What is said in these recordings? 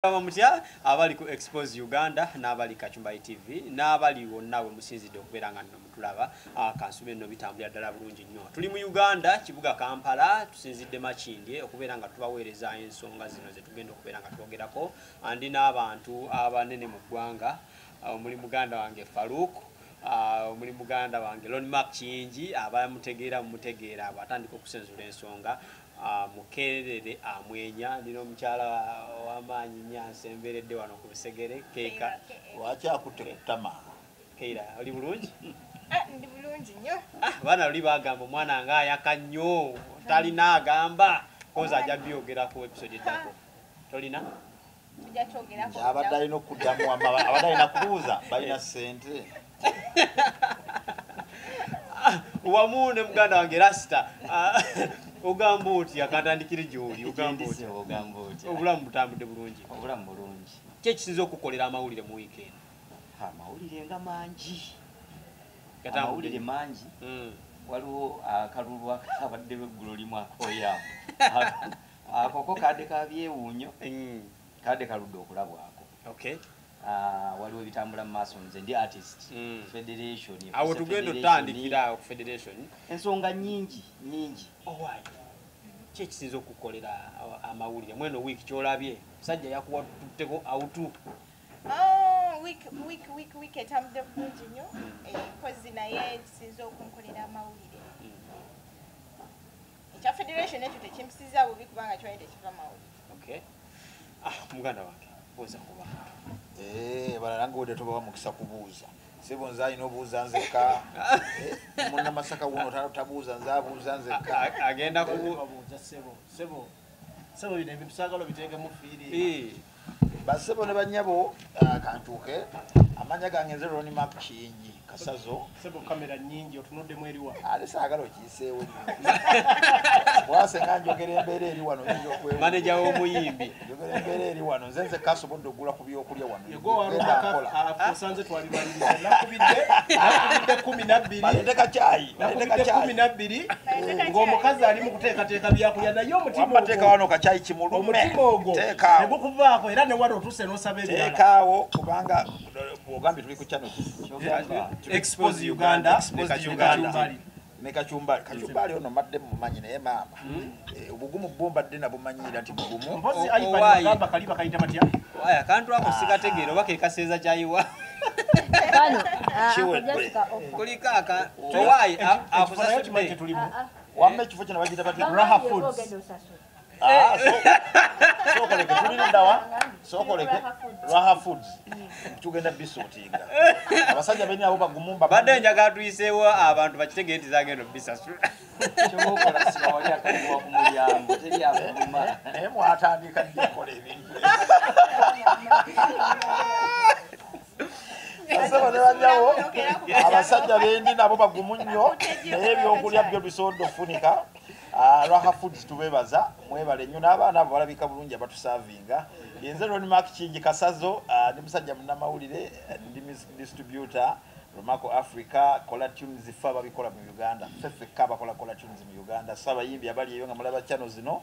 Mutya abali ku Expose Uganda n'abali Kachumba TV n'abali wonna we musinzidde okubeera nga nno mutulaba ah, kansube nno bitambulira ddala bulungi nnyo. Tuli mu Uganda kibuga Kampala tusinzidde Makindye okubeera nga tubaweereza ensonga zino ze tugenda okubeera nga twogerako andi n'abantu abanene mu ggwanga omuli muganda wange Farouk ah, omuli muganda wange Lon Mark Kingi abamutegeera mumutegeera abatandika okusenzula ensonga Ah, mukerere amwenya ndina omukyala w'amaanyi nyansi emberedde wano ku bisegere keika. Lwaki akutte ku ttama keira oli bulungi? Ah, ndi bulungi nnyo. Ah, abaana luli bagamba omwana nga ayaka nnyo talina agamba. Koza ajja byogera ku episode eddako. Tolina? Abadde alina okuddamu abadde alina kubuuza balina ssente. Wamu ne muganda wange rasita Ah, ogamba otya? Kantandikire gyoli ogamba otya? obulamu butambudde bulungi. Obulamu bulungi. Ki ekisinza okukolera amawulire mu wiikendi amawulire nga mangi. Amawulire mangi. Mm. waliwo akalulu akabaddewo eggulo limu akooyaamu. Akoko kadde ka byewuunyo Mm. kadde kaludde okulabwako. Okay waliwo ebitambula mu maaso nze ndi artist. Mm. federation awo tugenda awo ku federation. Ensonga nyingi nyingi owaayi ki ekisinza okukolera amawulire? Mweno wiiki kyolabye musajja yakuwatutteko awutu Ah, week week week week etambudde bulungi nnyo. Eh, mpozi naye kisinza okunkolera amawulire. Ekya federation ekyo tekimpisizza bubi kubanga kyali tekiva mawulire. Okay. Ah muganda wange buuza kuba Eh, balala nga wedde tobawa mukisa kubuuza sibo nze alina obuuza nzekka Eh, munnamasaka wuno ta- tabuuza nze abuuza nzekka agenda ku babuuza sebo sebo sebo bino ebintu saagala obiteekemu fiiri Eh, basebo ne banyabo ah, kantuuke amanya gange nze roni mak kingi kasazo. Sebo kamera nyingi otunuddemu eriwa ate saagala okiyiseewo. Bwase nga njogera embeera eri wano oyinza okwe maneja w'omuyimbi. Njogera embeera eri wano nze nze kasobodde ogula ku byokulya wano. Yego Genda nkola. walumaka osanze twalibaliriza nakubidde nakubidde kumi nabbiri balete kacyayi balete nakubidde kumi kacyayi nabbiri Balete ng'omukazi ali mu kuteekateeka byakulya naye omutima wamba teeka ogwo wano kacyayi kimulume. Omutima ogwo teekaawo negukuvaako era ne wali otuuse n'osaba ebirala. Teekaawo kubanga bwogambye tuli ku kyano ki kyogamba expose Uganda, ne kacumbali. Kacumbali. Ono madde mumanyi naye maama. Obugumu bwombadde nabumanyira nti bugumu. Mpozi O- ayipa owaayi. bagamba kali bakayita batya? Waya kantu ako sikategeera oba kekaseeza kyayiwa? Kano, Kiwe- ah, Jessica offer. kuliko aka owaayi a- ekifaananyi akusasudde wamma ekifo kino bagita batya? Raha Foods. Ogenda osasula. Ah, so- sookoleke tulirindawa sookoleke Raha Foods. tugenda bisuutinga abasajja beni abo bagumumba badde njagala tuyiseewo abantu bakitegere nti zagenda obisasula kyobaokola siba wali akaliwa ku mulyango teri akuguma. Naye mwatandika okukola ebintu ne abasajja bendi nabo bagumu nnyo naye ebyokulya byo bisobodde Ah, raha foods tubebaza mwebale nnyo n'abaana abo balabika bulungi abatusavinga. Yenze roni mak kingi kasazo ah, ndi musajja munnamawulire ndi mis- distributor romaco africa kola tunes fe ababikola mu uganda. Feffekka abakola kola tunes mu uganda. So abayimbi abali eyo nga mulaba chano zino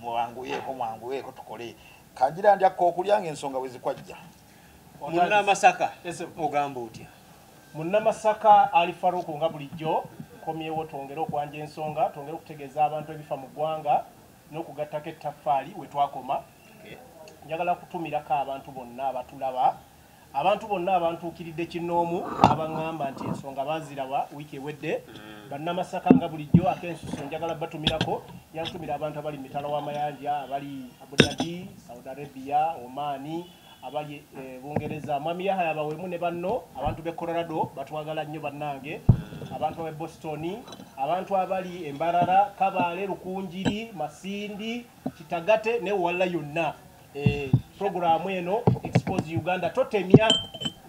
mwanguyeeko mwanguyeeko tukole. Kanjira ndyakka okulya ngaensonga bwe zikwajja. Munnamasaka ogamba otya? Munnamasaka ali faruku nga bulijjo nkomyewo twongere okwanja ensonga twongere okutegeeza abantu ebifa mu ggwanga n'okugattako ettaffaali we twakoma. Njagala kutumirako abantu bonna abatulaba. Abantu bonna abantuukiridde kinoomu abaŋŋamba nti ensonga baziraba wiiki ewedde. Bannamasaka nga bulijjo akensuso njagala batumirako. Yantumira abantu abali mitala w'amayanja abali abudadi saudi arabia omaani abali e, bungereza. Mwami yahaya bawemu ne banno abantu b'e colorado batwagala nnyo bannange. Abantu ab'e boston abantu abali embarara kabaale lukunjiri masindi kitagate newalala yonna. E, programu eno expose uganda totemya.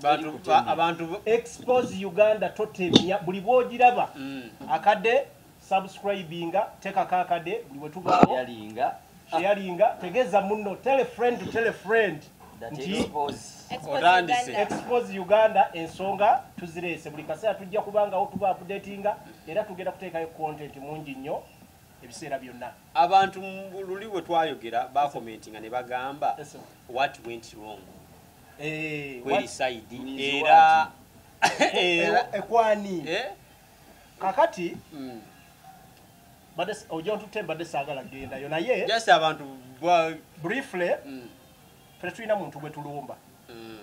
Bantu- ba- abantu expose uganda totemya. Buli bwogiraba Mm. akadde subscribinga tekako akadde buli bwetubaawo yalinga sharinga tegeeza munno. Tele friend to tele friend. that nti expose. Uganda. expose uganda ensonga tuzireese. Buli kaseera tujja kubangawo tuba updatinga era tugenda kuteekayo content mungi nnyo ebiseera byonna. Abantu mu luli bwe twayogera bakomentinga ne bagamba what went wrong? Eh, kweri what- side Means era era ekwani? Eh? kakati Mm. s- ojja ontutte mbadde saagala gendayo naye just abantu briefly Mm, ffe tulina muntu gwe tulumba. Mm,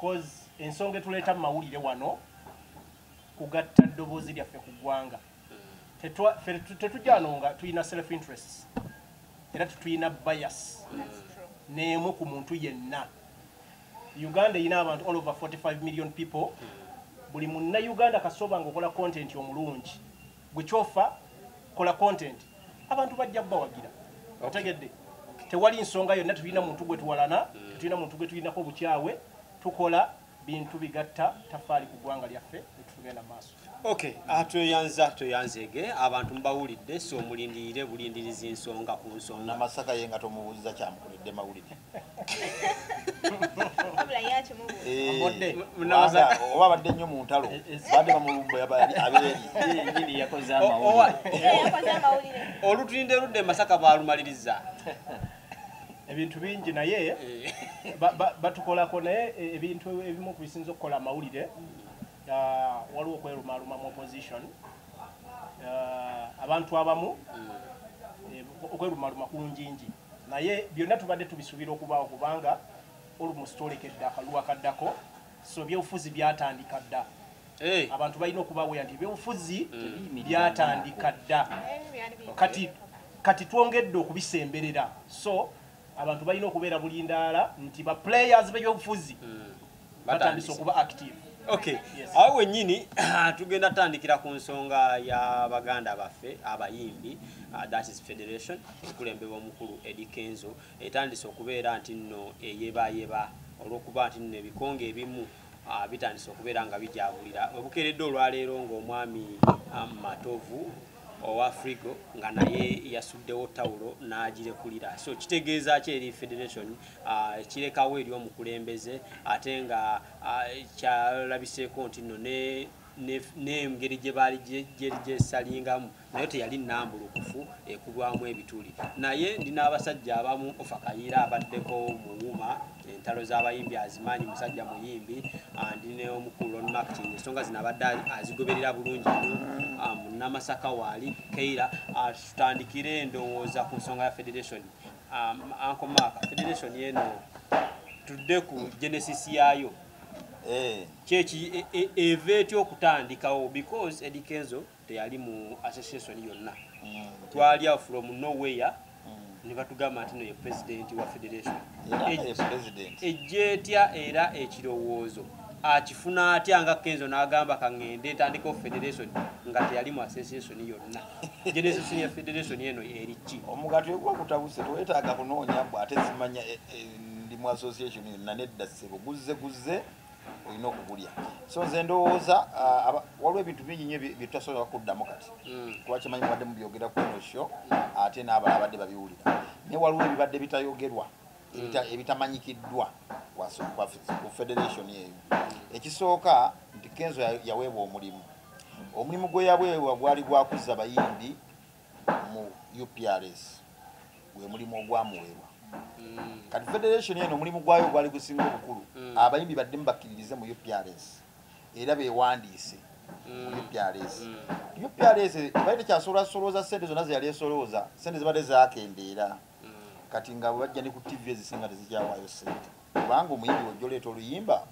cause ensonga etuleeta mu mawulire wano kugatta ddoboozi lyaffe ku ggwanga. Tetwa- ffe tetu- tetujjano nga tulina self interests era tetulina bias true. n'emu ku muntu yenna. Uganda erina abantu all over 45 million people. Buli munna uganda kasoba nga okola content omulungi gwe kyofa kola content. Abantu bajja kubawagira otegedde tewali nsonga yonna tetulina muntu gwe tuwalana tetulina muntu gwe tulinako obukyawe tukola bintu bigatta tafaali ku ggwanga lyaffe netutugenda maaso. Okay ah, tweyanza tweyanzege abantu mubawulidde so mulindirire bulindiriza ensonga ku nsonga. Namasaka ye nga tomubuuliza kyamukoledde mawulire Eh, oba abadde nnyo mu ntalo badde bamulumba abeeri. Nyini yakoze O- owa- amawulire Ye yakoze amawulire olutulinde ludde masaka balumaliriza ebintu bingi naye Eh, ba- ba- batukolako naye e- ebintu ebimu ku bisinza okukola amawulire. Ah, waliwo okwerumaaluma mu opposition. Ah, abantu abamu eh, okwerumaaluma kungingi naye byonna tubadde tubisuubira okubaawo kubanga olumusi twolekedde akalulu akaddako so ebyobufuzi byatandika dda. Eh, abantu balina okubaweya nti ebyobufuzi Mm. byatandika dda. Kati kati twongedde okubisemberera. So abantu balina okubeera bulindaala nti ba players b'ebyobufuzi mm, batandise okuba active. Okay awo wennyini tugenda tandikira ku nsonga ya baganda baffe abayimbi uh, that is federation ekulembebwa omukulu edi kenzo etandise okubeera nti nno eyebayeba olwokuba nti nno ebikonge ebimu uh, bitandise okubeera nga bijabulira. Webukeredde olwaleero ng'omwami um, matovu owa frigo nga naye yasuddewo tawulo n'agirekulira so kitegeeza ki eri federation? Ah, kirekawo eri omukulembeze ate nga ah, kyalabiseeko nti nno ne- ne- n'engeri gye baali gye- gye- gyesalingamu naye teyali nnambulukufu ekubwamu ebituli. Naye ndina abasajja abamu ofa kayiira abaddeko muwuma entalo z'abayimbi azimanyi musajja muyimbi ah, ndi ne omukulu on marketing. Ensonga zino abadde azigoberera bulungi ah, munnamasaka waali keira ah, tutandikire endowooza ku nsonga ya federation. Mark, federation yeno tudde ku genesis yayo Eh, kyeki e- e- eva etya okutandikawo because edikenzo teyali mu association yonna. Mm, twali awo from nowhere mm. ne batugamba nti no ye president wa federation. Ejja etya era ekirowoozo? Akifuna atya nga kenzo n'agamba kaŋŋende ntandikawo federation nga teyali mu association yonna? Genesis ya federation eno eri ki? Omugato eguba kutabuse tewetaaga kunoonya bwe ate zimanya eh, eh, ndi mu association yonna nedda ssebo. Guzze guzze olina okugulya so nze ndowooza aba- waliwo ebintu bingi nyo bye tutasobola kuddamu kati. Mm. kuba kimanyi mubadde mubyogera ku eno sho ate n'abalala badde babiwulira. Naye waliwo ebibadde bitayogerwa ebita- ebitamanyikiddwa ku federation eyo. Ekisooka nti kenzo ya- yaweebwa omulimu. Omulimu gwe yaweebwa gwali gwakuzza bayimbi mu uprs gwe mulimu ogwamuweebwa. Mm. Kati federation eno omulimu gwayo gwali gusinga obukulu. Mm. abayimbi badde mubakkiririze mu uprs era bewandiise mu Mm. uprs Mm. uprs bali tekyasobola solooza sente zonna zeyali esolooza sente zibadde zakendeera kati nga bajja ne ku tv ezisinga tezikyawaayo sente kubanga omuyimbi wojja oleeta oluyimba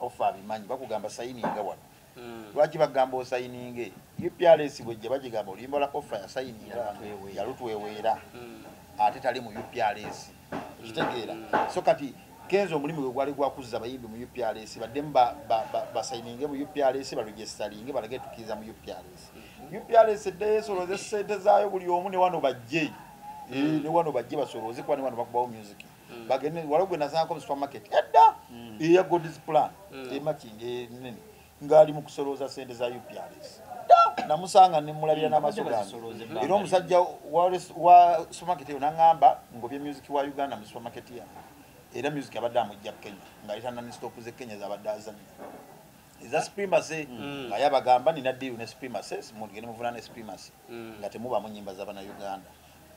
ofa abimanyi bakugamba sayininga wano. Lwaki bagamba osayininge uprs bwejja bagigamba oluyimba lwa ofa yasayininga Yalutweweera. ate tali mu uprs okitegeera so kati kenza omulimu gwe gwali gwakuzza abayimbi mu uprs baddemu ba- ba- ba- basayininge mu uprs baregestalinge balage tukkiriza mu uprs uprs eddeyo esolooza esente zaayo buli omu ne wano bajje. Eh, ne wano bajje basolooze kuba ne wano bakubawo music. Bagende waliwo gwe nasanako mu supermarket edda eya godis plan. Emakingi enene ngaali mu kusolooza sente za uprs Dda! namusanga nemulabira n'amaaso gange. era omusajja wa supermarket eyo naŋŋamba ngobye music wa uganda mu supermarket yange era music abadde amujja kenya ng'aleeta nanisitopu ze kenya zabadde azannya. Eza supremacy Mm. nga yabagamba nina deal ne supremacy mugende muvuna ne supremacy Mm. nga temubamu nyimba z'abannayuganda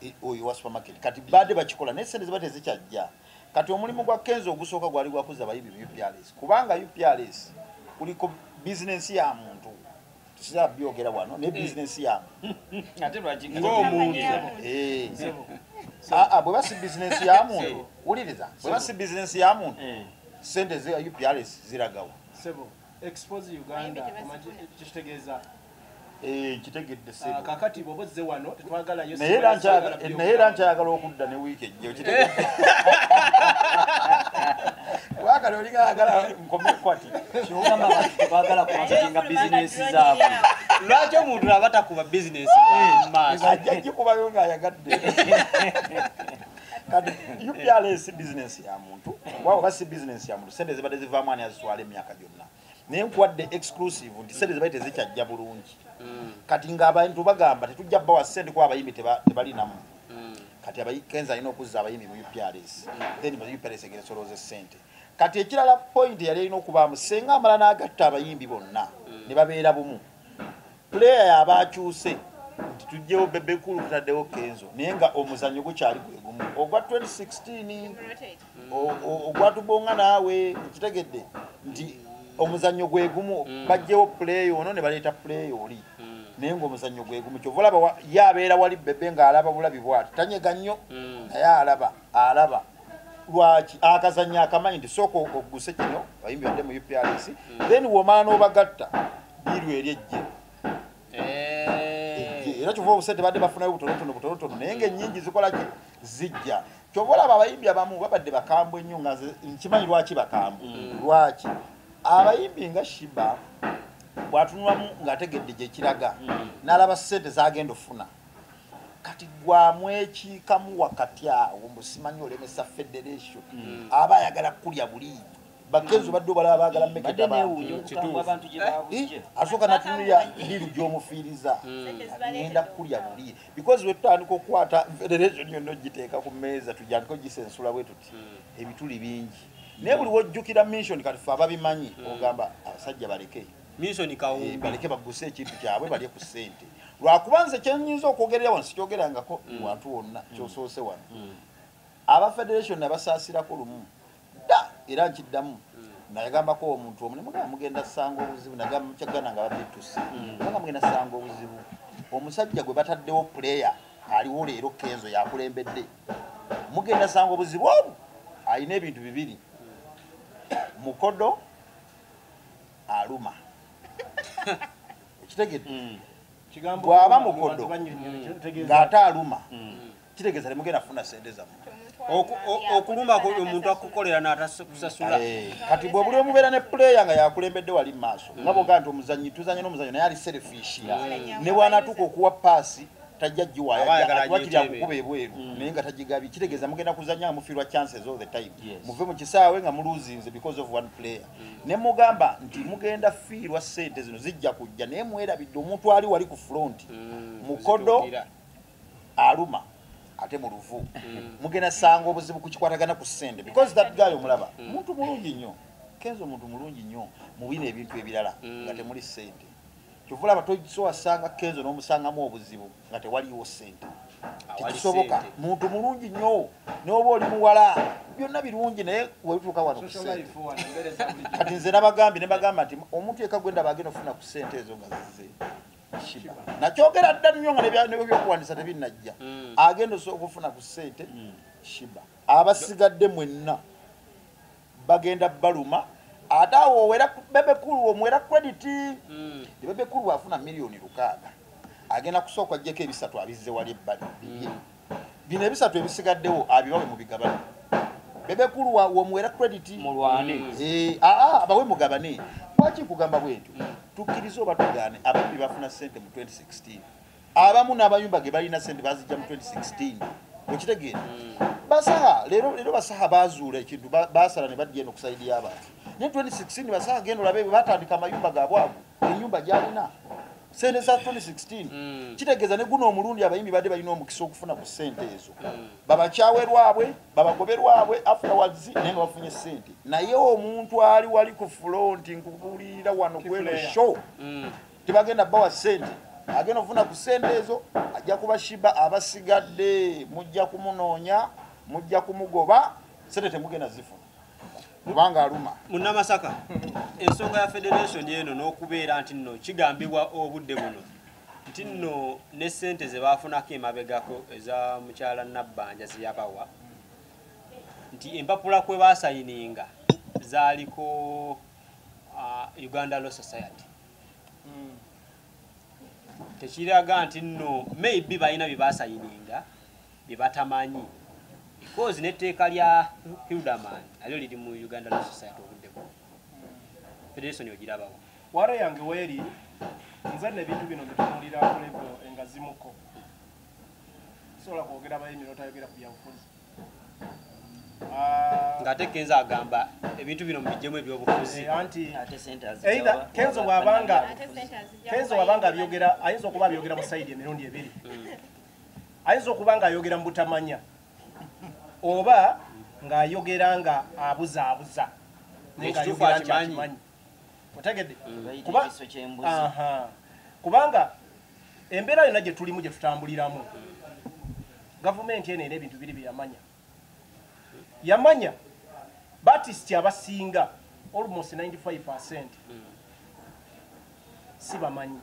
I- oyo wa supermarket. Kati badde bakikola naye sente ziba tezikyajja kati omulimu gwa kenzo ogusooka gwali gwakuza abayimbi mu uprs kubanga uprs kuliko bizinensi ya tusiza byogera wano ne bizinensi ya muntu ate lwaki Ng'omuntu. Eh. Aa, bwe basi bizinensi ya muntu. Wuliriza bwe basi bizinensi ya muntu sente ze uprs ziragawa. Sebo expose uganda kitegeeza Eh, nkitegedde Ah, bwoba ozze wano tetwagalayo naye era nkyayagala okudda ne wiiki okitegedde. Wakati oligayagala nkomekwati kyogamba abantu tebagala kumakinga bizinesi zaabwe. lwaki omuntu aba takuba bizinesi maaso? ajja gikubayo ng'ayagadde. Kati uprs bizinensi ya muntu waba oba si bizinensi ya muntu sente zibadde zivaamu ani azitwala emyaka gyonna? Naye nkuwadde exclusive nti sente zibadde tezikyajja bulungi kati ng'abantu bagamba tetujja bbawa sente kuba abayimbi teba- tebalinamu. Kati kenza alina okuzza abayimbi mu uprs then uprs egera esolooza esente kati ekirala point yali erina okubaamu senga amala n'agatta abayimbi bonna ne babeera bumu puleya yaba akyuse nti tugyewo bebekulu tutaddewo kenzo naye nga omuzannyo gukyali gwe gumu. Ogwa 2016 o- o- ogwatubonga naawe nkitegedde nti omuzannyo gwe gumu bajjewo puleya ono ne baleeta puleya oli naye ngaomuzannyo gwe gumu kyova olaba ye abeera wali bebe ng'alaba bulabi bwati. Tanyega nnyo naye alaba alaba. Lwaki? Akazannyo akamanyi nti sooka oguse kino bayimbi badde mu uprs then womala n'obagatta biru eri ejje. Ejje. Era kyova obusente badde bafunayo butonotono butonotono naye ngaennyingi zikola ki? Zijja. Kyova olaba abayimbi abamu babadde bakambwe ennyo nga nkimanyi lwaki bakambwe. Lwaki? Abayimbi nga shiba bwatunulamu ng'ategedde gyekiraga n'alaba sente zagenda ofuna. Kati gwamu ekiikamu wakati awo musimanyi olemesa federation aba ayagala kulya buli. Bagenzi badde obalaba baagala badde newuunya okukambwa abantu gye babujje asooka natunulira liru gy'omufiiriza. Agenda kulya buli. Because wetutandika okukwata federation yonna ogiteeka ku meeza tujandika ogisensula bwe tuti. Ebituli bingi. Naye buli wojjukira mission kati fe ababimanyi ogamba abasajja baleke misoni Eh, kawumbi baleke baguse ekintu kyabwe balye ku ssente. Lwakuba nze kyenyinza okwogerera wano sikyogerangako wantu wonna kyosoose wano. Aba federation abasaasirako lumu. Dda era nkiddamu. Nayagambako omuntu omu nemugamba mugenda sanga obuzibu nagamba mukyagana nga babitusi kubanga mugenda sanga obuzibu. Omusajja gwe bataddewo puleya aliwo leero kenzo yakulembedde. Mugenda sanga obuzibu obwo alina ebintu bibiri. Mukodo aluma ekitegedde kigambo Bw'aba mu mukodo, ng'ate aluma kitegeeza temugenda kufuna sente zammwe. Okuluma ku- omuntu akukolera n'atakusasula. Eh, kati bwe buli omubeera ne puleya nga yakulembedde wali mu maaso nga boga nti omuzanyi tuzanye n'omuzanyo naye ali selfish ne bwanatuuka okuwa paasi tajja giwayakiri agyeteebe. akukuba ebweru. Naye nga tagigabye kitegeeza mugenda kuzanya nga mufiirwa chances all the time. Muve mu kisaawe nga muluzinze because of one player. Ne mugamba nti mugenda fiirwa sente zino zijja kujja naye mwerabidde omuntu ali wali ku front. Mukodo aluma ate mu luvu. Mugenda sanga obuzibu kukikwatagana ku ssente. Because that guy omulaba muntu mulungi nnyo. Kenzo omuntu mulungi nnyo mubina ebintu ebirala nga temuli ssente kyova olaba tosobasanga kenzo n'omusangamu obuzibu nga tewaliwo ssente. Tekisoboka muntu mulungi nnyo noba oli muwala byonna birungi naye webituuka wano kati nze nabagambye ne bagamba nti omuntu yeka gwenda bagenda ofuna ku ssente ezo nga zize. Shiba. Nakyogera dda nnyo nga nebya- nebyo byokuwandisa tebinnajja. Mm. agenda okufuna ku ssente shiba. Abasigadde mwenna bagenda baluma ate awo owera bebekulu omuwera crediti bebekulu afuna miliyoni lukaaga. Agenda kusooka ajjeko ebisatu abizze wali ebbali bibye. Bino ebisatu ebisigaddewo abibawe mu bigabane bebekulu womuwera crediti mulwane. Eh, aa abawe mugabane. Lwaki kugamba bwentyo? Tukkirize oba tugaane abayimbi bafuna sente mu 2016 abamu n'abayumba ge balina sente bazijja mu 2016 okitegeera basaha leero basaha bazuula ekintu ba- basala ne badya eno ku saidi y'abantu naye 2016 basaha genda olabe bwe batandika amayumba gaabwe ago enyumba gyalina sente za 2016 Mm. kitegeeza ne guno omulundi abayimbi badde balina omukisa okufuna ku sente ezo babakyawe lwabwe babagobe lwabwe afterwards naye nga bafunye sente naye omuntu ali wali ku fulonti nkubuulirira wano kweno Player. show Mm. tebagenda bawa sente agenda okufuna ku sente ezo ajja kubashiba abasigadde mujja kumunoonya mujja kumugoba sente temugenda zifuna kubanga aluma. Munnamasaka ensonga ya federation eno n'okubeera nti nno kigambibwa obudde buno. Nti nno ne sente ze baafunako emabegako eza mukyala nabbanja zeyabawa nti empapula kwe baasayininga zaaliko uganda law society. Tekiraga nti nno maybe balina bye baasayininga bye batamanyi because n'etteeka lya hildaman alyo liri mu uganda law society obudde buno federation ogirabawo waro yange weeri nze nebintu bino bitunulira ku level engazimuko sobola kwogera bayimbi notayogera ku byabufuzi. Ah, ng'ate kenza agamba ebintu bino mubijjemu ebyobufuzi. Eh, kenzo bwabanga kenzo kubayo. bwabanga abyogera ayinza okuba abyogera mu sayidi emirundi ebiri. Ayinza okuba ng'ayogera mu butamanya oba ng'ayogera nga abuzaabuza. Naye ng'ayogera nti akimanyi. akimanyi otegedde Aha. kubanga embeera yonna gye tulimu gye tutambuliramu. Gavumenti eno era ebintu biri byeyamanya yamanya. Batisiti abasinga almost 95 si bamanyi.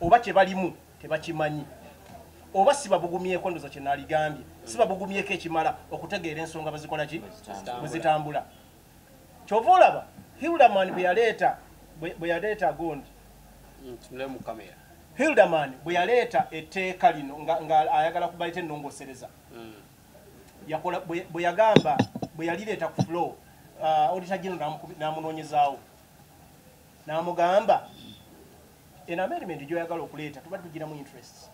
Oba kyebalimu tebakimanyi oba si babugumyeko ndoza kyenaligambye si babugumyeko ekimala okutegeera ensonga bazikola ki? Bwe zitambula kyova olaba hildaman bwe yaleeta bwe yaleeta gundi. Hildaman bwe yaleeta etteeka lino nga, ayagala kubaleta ennongosereza. Mm. yakola bwe yagamba bwe yalireeta ku flow uh, auditor general namukubi- namunoonyezaawo n'amugamba en amendment gyoyagala okuleeta tuba tugiramu interest.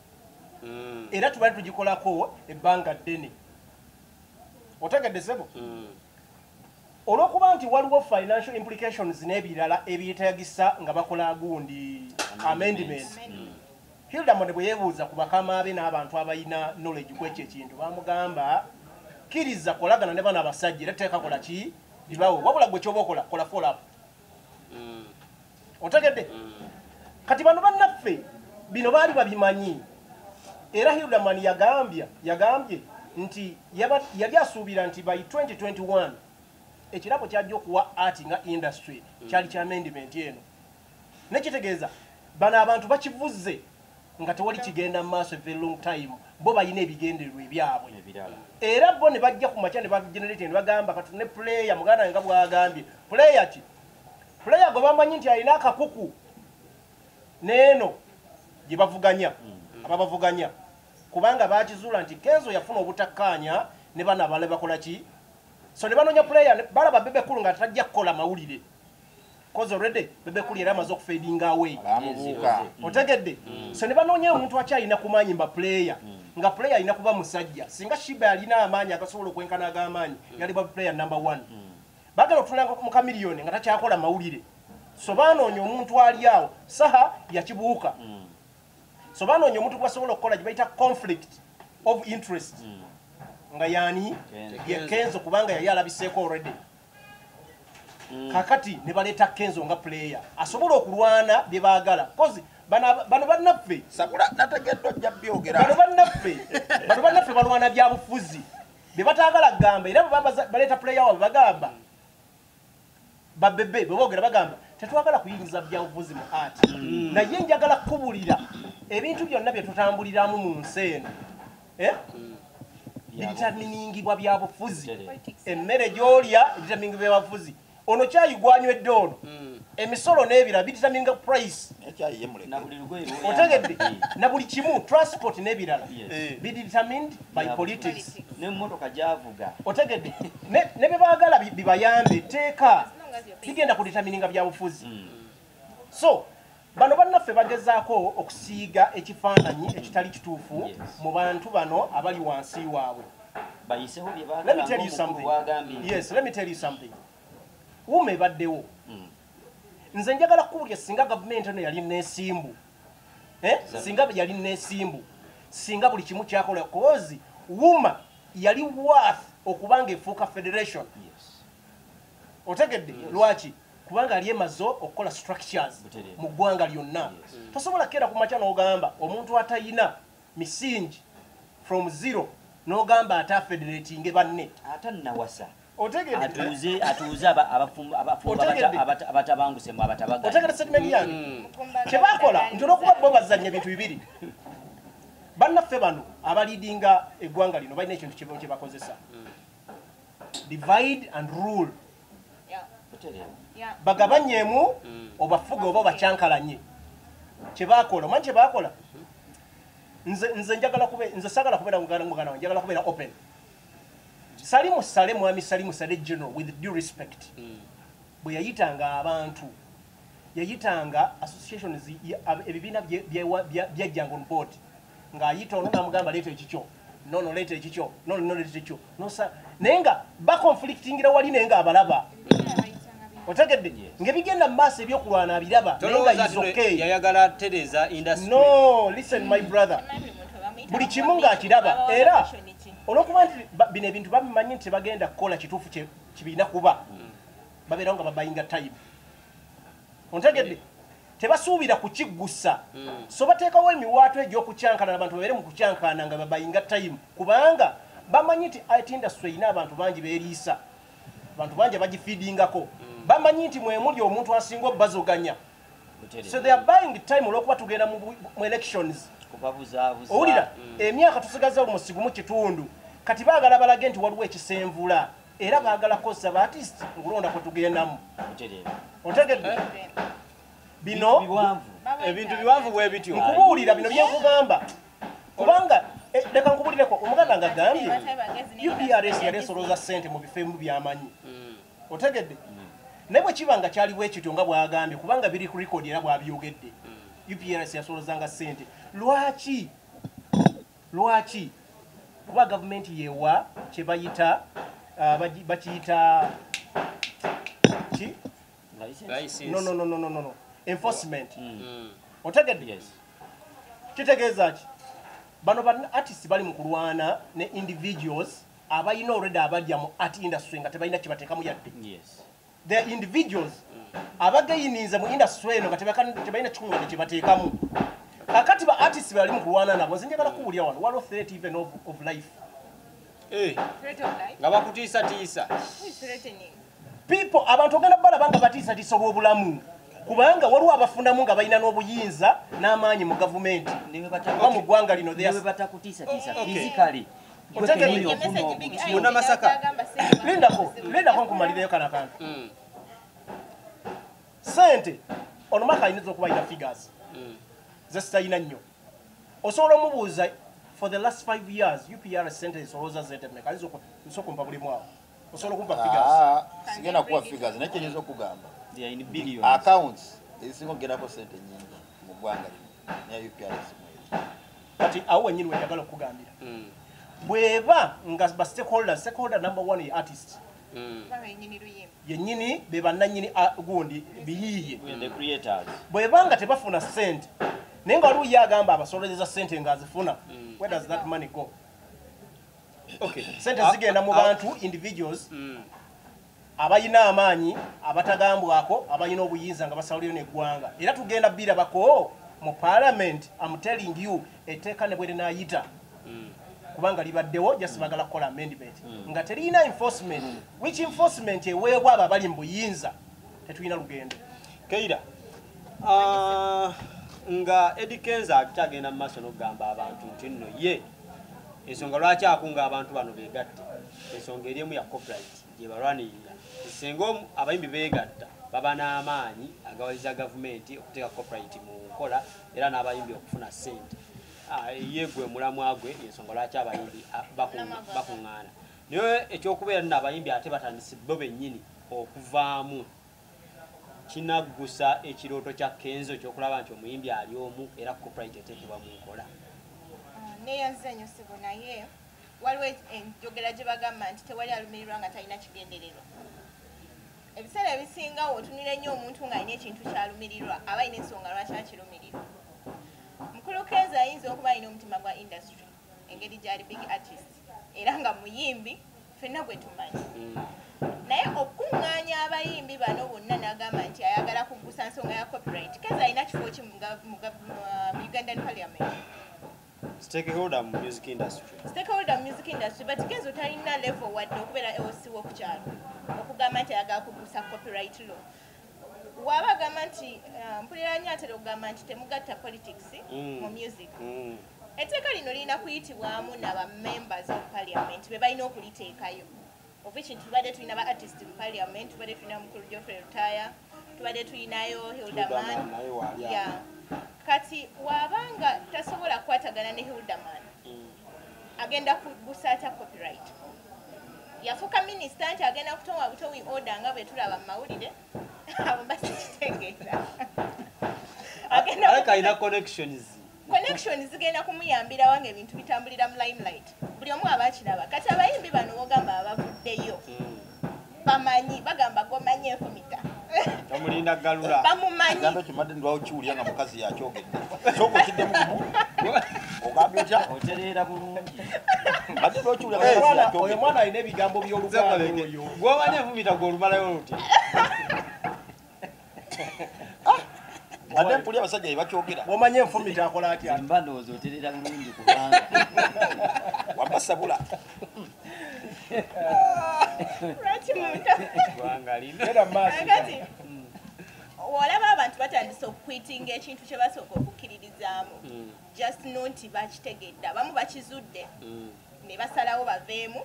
Era tuba tugikolako ebbanga ddene. Otegedde sebo Mm. olw'okuba nti waliwo financial implications n'ebirala ebyetagisa nga bakola gundi amendment hildamond bwe yeebuuza ku bakama be n'abantu abalina knowledge ku ekyo ekintu bamugamba kkiriza kolagana ne bano abasajja era teeka kola ki? Bibawo wabula gwe kyoba okola kola Mm. otegedde? Mm. kati bano bannaffe bino baali babimanyi era hildaman yagambya yagambye nti yaba- yali asuubira nti by 2021 ekirabo kyajja okuwa art nga industry kyali kya amendment eno. Nekitegeeza bano abantu bakivuze nga tewali kigenda mu maaso very long time bo balina ebigendererwa ebyabwe. Era bo ne bajja ku makya ne bagenerate ne bagamba kati ne puleya muganda nga bwagambye puleya ki? Puleya gwe bamanyi nti alina akakuku neeno gye bavuganya ababavuganya kubanga bakizuula nti kenzo yafuna obutakkaanya ne bano abale bakola ki? So ne banoonya ne- balaba bebekulu nga tajja kukola mawulire. Koze olredde bebekulu yali amaze okufeedinga away. Otegedde. So ne banoonya omuntu akyalina ku maanyi mba puleya nga puleya alina kuba musajja. Singa shiba alina amaanyi agasobola okwenkana ag'amaanyi yaliba puleya number one. Bagala otulanga mu kamiliyoni nga takyakola mawulire. So banoonya omuntu ali awo saha yakibuuka so banoonya omuntu gwasobola okukola gye bayita conflict of interest. Nga yani Kenzo. ye kenzo kubanga yali alabiseeko already. Kakati ne baleeta kenzo nga player. Asobola okulwana bye baagala. Kozi bano bannaffe. Bano bannaffe. Bano bannaffe balwana bya bufuzi. Bye bataagala kugamba era baleeta player wabwe bagamba babebe bwe boogera bagamba tetwagala kuyingiza byabufuzi mu art. Naye njagala kukubulira ebintu byonna bye tutambuliramu mu nsi eno eh? biritaningibwa byabufuzi emmere gyolya ebitamingi byabufuzi ono kyayigwanywedde ono. Emisolo n'ebirala biditaminga price. Ekyayiye muleke. Na buli lugoye otegedde na buli kimu transport n'ebirala. Yes. bidetermined by politics. otegedde ne bye baagala bi- bibayambe etteeka As long as you're paying. bigenda kuditamininga byabufuzi so bano bannaffe bagezaako okusiiga ekifaananyi ekitali kituufu mu bantu bano abali wansi waabwe. Let me tell you something. yes let me tell you something. Wuma ebaddewo nze njagala kuwulya singa gavumenti eno yali nesimbu Eh? singa yali nesimbu singa buli kimu kyakola kozi wuma yali worth okubanga efuuka federation. Otegedde? Lwaki kubanga ali emaze okukola structures mu ggwanga lyonna. Tosobola kera ku makya n'ogamba omuntu atayina misingi from zero n'ogamba ate afederatinge banne. Ate nawasa atuuze atuuze aba- abafumbo abafumbo Otegedde? statement yange? Mukumba kyebakola nti olwokuba bo bazanya bintu bibiri. Bannaffe bano abalidinga eggwanga lino balina ekintu kye kye bakozesa. Divide and rule Yeah. bagabanyemu obafuge oba obacyankalanye kyebakola omanyi kyebakola? Nze nze njagala kube nze sagala kubeera mugana mugana wange njagala kubeera open. Sali musale mwami sali musale general with due respect. Bwe yayitanga abantu yayitanga associations ebibiina byajjanga on board ng'ayita ono namugamba leeta ekikyo. Nono leeta ekikyo. Nono no leeta ekikyo. Nosa naye nga baconflictingira wali naye nga abalaba otegedde ng'ebigenda mu maaso ebyokulwana abiraba naye nga yayagala tereza no listen my brother. Buli kimu ng'akiraba era olwokuba nti bino ebintu babimanyi nti tebagenda kukola kituufu kibiina kuba babeerawo nga babayinga time. Ontegedde tebasuubira kukiggusa so bateekawo emiwaato egy'okukyankana abantu babeere mu kukyankana nga babayinga time. Kubanga bamanyi nti it industry erina abantu bangi beeriisa abantu bangi abagifiidingako bamanyi nti mwemuli omuntu asinga obbazoganya. So they are buying time olwokuba tugenda mu elections. Owulira emyaka tusigaza olumusi gumu kitundu. Kati baagala balage nti waliwo ekisenvula. Era baagala kosa baartist ngulonda kwe tugendamu. Otegedde? Bino? Ebintu biwanvu. Bwe bityo. Nkubuulira bino byenkugamba kubanga eh, leka nkubuulireko omuganda nga agambye uprs yali esolooza ssente mu bifo ebimu byamanyi. Otegedde naye bwe kiba nga kyaliwo ekityo nga bwagambye kubanga biri ku rekodi era bwabyogedde uprs yasolozanga ssente lwaki lwaki kuba gavumenti yewa kyebayita bagi- bakiyita ki License? License. no, no, no, no, no, no, no. enforcement Mm. otegedde Yes. kitegeeza ki bano ba artist bali mu kulwana ne individuals abalina already abajja mu art industry nga tebalina kibateekamu yadde Yes. The individuals abageyinize mu industry eno nga tebalina kikumi wadde kibateekamu. Kakati ba artist bali mu kulwana nabo nze njagala kuwulya wano waliwo threat even of, of life. Eh, nga bakutiisatiisa. People abantu ogenda balaba nga batiisatiisa olw'obulamu. Kubanga waliwo abafunamu nga balina n'obuyinza n'amaanyi mu gavumenti. Oba mu ggwanga lino they niwe are- batakutiisatiisa Okay. Munnamasaka. lindako lindako nkumalireyo kana kantu. Mm, sente ono maka ayinza okuba ayina figures. Mm. ze sitalina nnyo. Osobola omubuuza for the last five years upr sente esolooza zetemeka ayinza okumpa bulimu awo osobola okumpa figures? Ah, sigenda kuwa figures naye kyenyinza okugamba. Accounts ezisinga okugendako sente nyingi mu ggwanga lino neya uprs mwezi kati awo wenyini wenjagala okugambira Mm, bweba nga ba stakeholders stakeholder number one ye artist. Mm. yennyini be bannanyini ah, gundi biyiiye. Bweba nga tebafuna sente naye nga waliwo ye agamba abasololeza sente ng'azifuna where does that money go? Okay. sente Ah, zigenda mu ah, bantu individuals mm. abalina amaanyi abatagambwako abalina obuyinza nga basaluliro neggwanga era tugenda birabako mu parliament am telling you etteeka ne bwe linayita Mm. Kubanga libaddewo just bagala kukola amendment. Nga terina enforcement which enforcement eweebwa abo abali mu buyinza? Tetulina lugendo. Keira ah, nga edi kenza akyagenda mu maaso n'okugamba abantu nti nno ye ensonga lwaki akunga abantu bano beegatte ensonga eri emu ya copyright gyebalwanirira singa abayimbi beegatta baba n'amaanyi agawaliza gavumenti okuteeka copyright mu nkola era n'abayimbi okufuna ssente. Ah, ye gwe mulamwa gwe ensonga lwaki abayimbi ah, baku- bakuŋŋaana. Naye ekyokubeera nno abayimbi ate batandise bo bennyini okuvaamu. Kinaggusa ekirooto kya kenzo ekyokulaba nti omuyimbi ali omu era copyright eteekebwa mu nkola. Neyanzanyo sibo naye waliwo enjogera gye bagamba nti tewali alumirirwa nga talina kigendererwa. Ebiseera ebisinga wotunira ennyo omuntu ng'alina ekintu kyalumirirwa aba alina ensonga lwaki akirumirirwa mukulu kenza ayinza okuba alina omutima gwa industry engeri gyali big artist era nga muyimbi ffenna gwe tumanyi. Naye okukuŋŋaanya abayimbi bano bonna n'agamba nti ayagala kuggusa nsonga ya copyright kenza alina kifo ki mu mu ugandan parliament? Stakeholder mu music industry. Stakeholder mu music industry but kenzo talina level wadde okubeera LC w'okukyalo okugamba nti ayagala kuggusa copyright law waba agamba nti uh, mpulira nnyo atera okugamba nti temugatta politics Mm. mu music. Mm. etteeka lino lirina kuyitibwamu naba members of parliament be balina okuliteekayo. Ofiki nti tubadde tulina ba artist mu parliament tubadde tulina mukulu geoffrey rutaya tubadde tulinayo hildaman kati wabanga tasobola kukwatagana ne hildaman agenda kugusa atya copyright yafuuka minisita nti agenda kutonwa butowi order nga bwe tulaba mu mawulire abo basikitegeera alina connections. Connection zigenda kumuyambira wange ebintu bitambulira mu limelight. Buli omu aba akiraba. Kati abayimbi bano bogamba bavuddeyo bamanyi bagamba gomanyi enfumita bamulinda galula bamumanyi. Kigambo ekyo madde ndwawo kiwulira nga mukazi yakyogedde. Sooka okiddemu gumu. Ogambye otya? Otereera bulungi. Madde nga Oyo mwana- alina ebigambo by'oluganda oyo. Gwomanya enfumita gwolumalayo lutya madde mpulira abasajja bye bakyogera. Bwomanye enfumita akola atya? Mba ndowooza otereera bulungi kubanga wambasabula lwaki muntu gwanga lina era maaso kati olaba abantu batandise okukwitinga ekintu kye basooka okukkiririzaamu just no nti bakitegedde abamu bakizudde. Ne basalawo baveemu.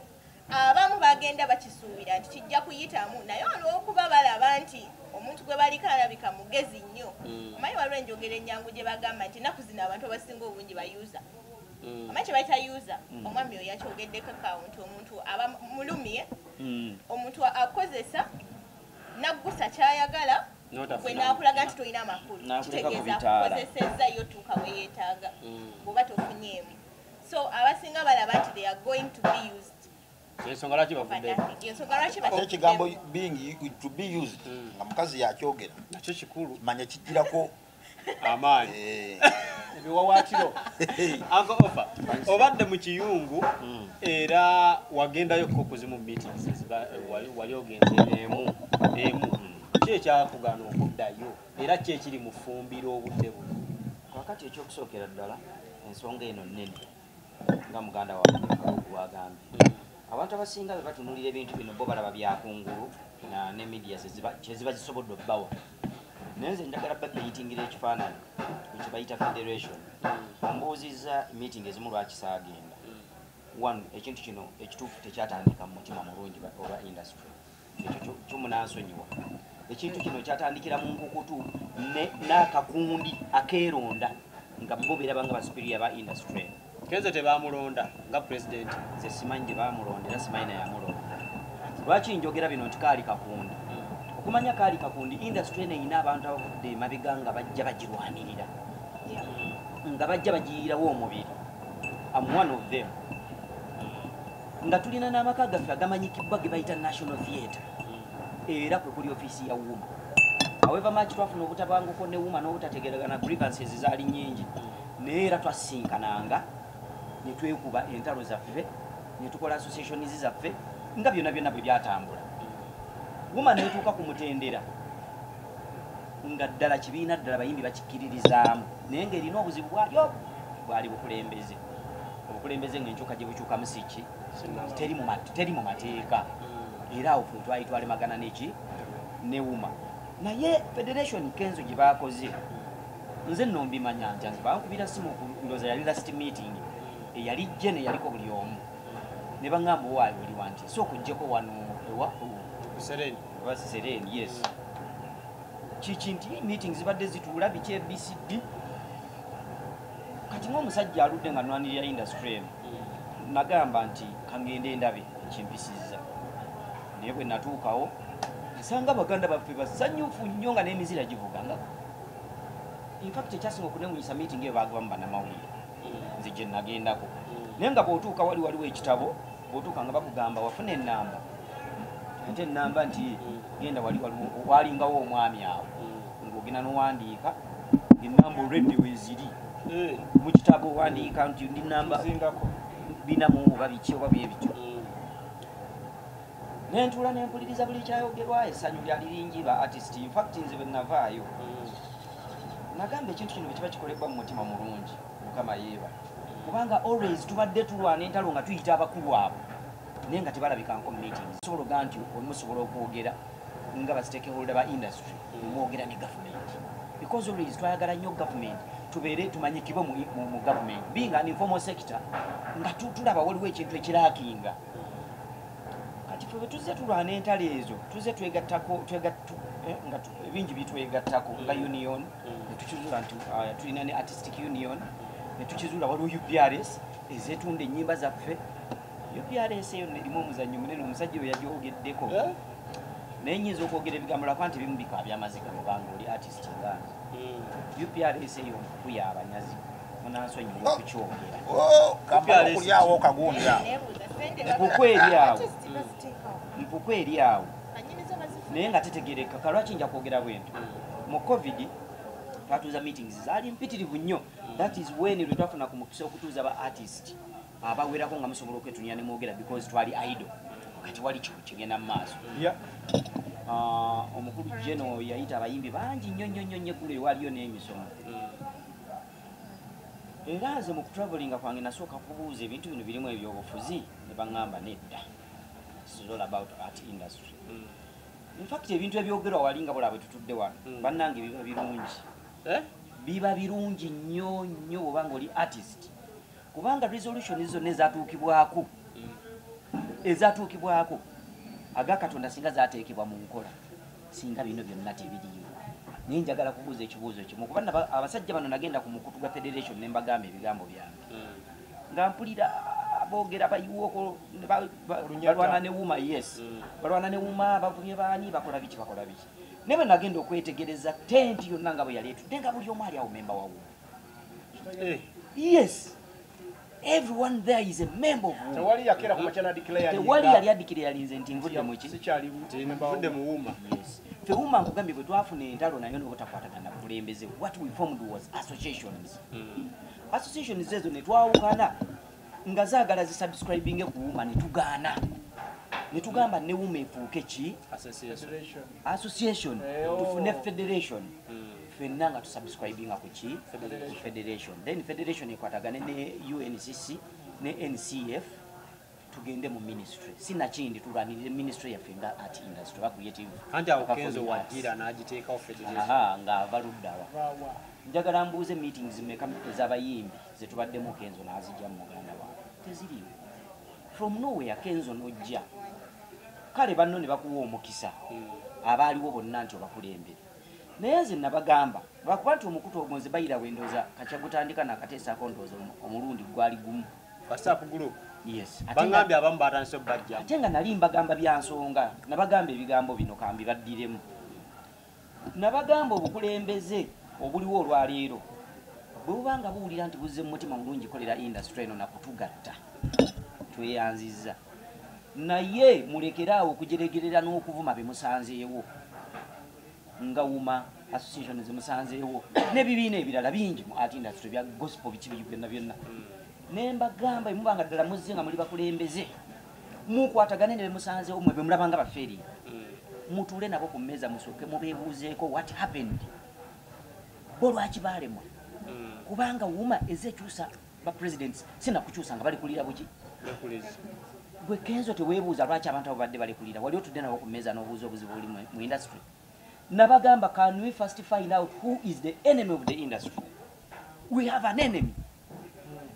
Abamu bagenda bakisuubira nti kijja kuyitamu. Naye olw'okuba balaba nti omuntu gwe baliko alabika mugezi nnyo. Omanyi waliwo enjogera ennyangu gye bagamba nti ennaku zino abantu abasinga obungi bayuza omanyi kye bayita yuza omwami oyo yakyogeddeko akawunti omuntu aba mulumye Mm. omuntu akozesa naggusa kyayagala gwe nakulaga nti tolina makulu. N'akuleka ku kitegeeza bitaala. akukozesezza yotuuka weyeetaaga bw'oba tofunyeemu. So abasinga balaba nti they are going to be used. Ensonga lwaki bavuddeyo? Ekigambo being to be used nga mukazi yakyogera nakyo kikulu. manya kijjirako amaanyi. Eh, ebiwawaatiro. Anko ofa obadde mu kiyungu era wagendayoko kuzimu meetings. Wali- ogenze emu emu. Ki ekyakugana okuddayo? Era ki ekiri mu ffumbiro obudde buno? Kakati ekyokusookera ddala ensonga eno nnene nga muganda wagambye. Abantu abasinga be batunulira ebintu bino bo balaba byakungulu na- ne media kyeziba zisobodde obbawa naye nze njagala babeyitingira ekifaananyi ekyo bayita federation. Ombuuzizza meeting ezimu lwakisaagenda one ekintu kino ekituufu tekyatandika mu mutima mulungi olwa industry. Ekyo kyo- kyomunansonyiwa ekintu kino kyatandikira mu nkukutu n'akakundi akeeronda nga bo beeraba nga basupiriya ba industry. Kenze tebamulonda nga pulezidenti nze simanyi gye baamulondera simanyi nayamulonda lwaki njogera bino nti kaali kakundi okumanya kaali kakundi industry eno eyina abantu abavudde emabega nga bajja bagirwanirira. Nga bajja bagiyirawo omubiri. Am one of them. Nga tulina n'amaka gaffe agamanyikibbwa ge bayita national theatre. Era kwe kuli ofiisi ya wuma however much twafuna obutabanguko ne wuma n'obutategeragana grievances zaali nyingi naye era twasinkananga ne twekuba entalo zaffe ne tukola associations zaffe nga byonna byonna bwe byatambula wuma netuuka ku mutendera. Nga ddala kibiina ddala bayimbi bakikkiririzaamu naye ng'erina obuzibu bwalyo bwali bukulembeze. Obukulembeze ng'enkyuka gye bukyukamu siki teri mu mateeka. Era awo ffe twali twalemagana neki ne wuma naye federation kenzo gye baakoze nze nno mbimanya ntya nze bankubira simu ndowooza yali last meeting eyali jje ne yaliko buli omu. Ne baŋŋamba owaayo buliwa nti so okuggyeko wano ewa sereni oba sereni yes. Kiki nti meeting zibadde zituula biki ebcd kati ngaomusajja aludde nga nwanirira industry eno nagamba nti kangende ndabe ekimpisiza naye bwe natuukawo nsanga baganda baffe basanyufu nnyo nga n'emizira givuganga infact ekyasinga okunewunyisa meeting eyo baagabamu bannamawulire nze gye nagendako. Naye nga bw'otuuka wali waliwo ekitabo bw'otuuka nga bakugamba wafuna ennamba ate enamba nti genda walingawo omwami awo. Ng'ogenda n'owandiika enamba olwedde weeziri Eh, mu kitabo owandiika nti ndi namba binamu oba biki oba bye bityo. Nentuula nempuliriza buli kyayogerwa essanyu lyali lingi ba artist infact nze bwe navaayo nagamba ekintu kino bwe kiba kikolebwa mu mutima mulungi mukama yeeba. Kubanga always tubadde tulwana entalo nga tuyita abakulu abo naye nga tebalabika meetings. Sobola nti omusobola okwogera nga ba stakeholder ba industry mwogera ne government. Because always twayagala nnyo government tubeere tumanyikibwe mu, government. Being an informal sector nga tu- tulaba waliwo ekintu ekirakinga kati bwe tuzze tulwana entalo ezo tuzze twegattako eh, nga ebingi bitwegattako nga union netukizuula nti ah, tulina ne artistic union netukizuula waliwo uprs ezetunda enyimba zaffe uprs eyo erimu omuzannyo munene omusajja oyo yagyogeddeko Eh? naye nyinza okwogera ebigambo lwakuba nti ebimu bika byamaziga mubanga oli artist ngange uprs eyo mpuya abanyazi munansonyiwa okukyogera. Oh, kampala okulyawo okagunda. Nebuuza sente Mpuku eri awo. Artist baziteekawo. mpuku eri awo. Banyinizo bazifuna. naye nga tetegereka kalwaki nja kwogera bwento mu covid twatuuza meetings zaali mpitirivu nnyo. That is when lwe twafuna ku mukisa okutuuza ba artist abawerako nga musobola okwetunya ne mwogera because twali idle kati wali kyo kigenda mu maaso. Ah, omukulu geno yayita abayimbi bangi nnyo nnyo nnyo nnyo eggulu ewaliyo n'emisomo. Era nze mu kutravelinga kwange nasooka kubuuza ebintu bino birimu ebyobufuzi ne baŋŋamba nedda. All about art industry. Infact ebintu ebyogerwa wali nga bulaba tutudde wano. Mm. bannange biba birungi. Eh? biba birungi nnyo nnyo bwobanga oli artist kubanga resolution zonna ezatuukibwako ezatuukibwako aga katonda singa zateekebwa mu nkola singa bino byonna tebiriyo naye njagala kubuuza ekibuuzo kimu kuba abasajja bano nagenda ku mukutu gwa federation ne mbagamba ebigambo byange. Nga mpulira boogera bayiwoko balwana ne wuma yes. Mm. balwana ne wuma bavumye baani bakola biki bakola biki. Naye bwe nagenda okwetegereza tenti yonna nga bwe yali etudde nga buli omu ali awo memba wa wuma Eh, yes everyone there is a member of wuma tewali yakera ku makya nadeclare tewali yali adikira yalinze nti nvudde muki sikyali nvudde mu wuuma Yes. ffe wuma nkugambye bwe twafuna entalo nayo n'obutakwatagana bukulembeze what we formed was associations. Associations ezo ne twawukana nga zaagala zisubscribinge ku wuma ne tugaana. Ne tugamba ne wuma efuuke ki? Association. Association. Tufune federation. Mm. Ffenna nga tusubscribinga ku ki? Federation. then federation ekwatagane ne uncc ne ncf tugende mu ministry. Sinakindi tulwanirire ministry yaffe nga art industry oba creative anti awo kenzo wagira n'agiteekawo federation. Ng'ava luddawa njagala mbuuze meetings meka ez'abayimbi zetubaddemu kenzo n'azijja mu muganda wange teziriwo from nowhere kenzo n'ojja. Kale banno ne bakuwa omukisa. Abaaliwo bonna nti obakulembere naye nze nabagamba lwakuba nti omukutu ogwo nze bayira wendoza kakyagutandika nakateesaako ndooza omu- omulundi gwali gumu. Whatsapp group? Yes. Ate nga- bangambye abamu batandise obbajjamu ate nga nali mbagamba bya nsonga nabagamba ebigambo bino kambibaddiremu nabagamba obukulembeze obuliwo olwaleero bwe buba nga buwulira nti buzze mu mutima mulungi kolera industry eno nakutugatta tweyanziza naye mulekeraawo okujeregerera n'okuvuma bemusanzeewo nga wuma association zemusanzeewo n'ebibiina ebirala bingi mu art industry bya gospel biki biki byonna byonna. Ne mbagamba emubanga ddala muzze nga muli bakulembeze mukwatagane ne bemusanzeewo mwe bemulabanga bafeeringa mutuule nabo ku mmeeza musooke mubeebuuzeeko what happened. Bo lwaki baalemwa? Kubanga wuma ezekyusa ba presidents sinakukyusa nga balikulira buki. Gwe kenzo teweebuuza lwaki abantu abo badde balekulira wali otudde nabo ku mmeeza n'obuuza obuzibu buli mu industry nabagamba can we first find out who is the enemy of the industry? We have an enemy.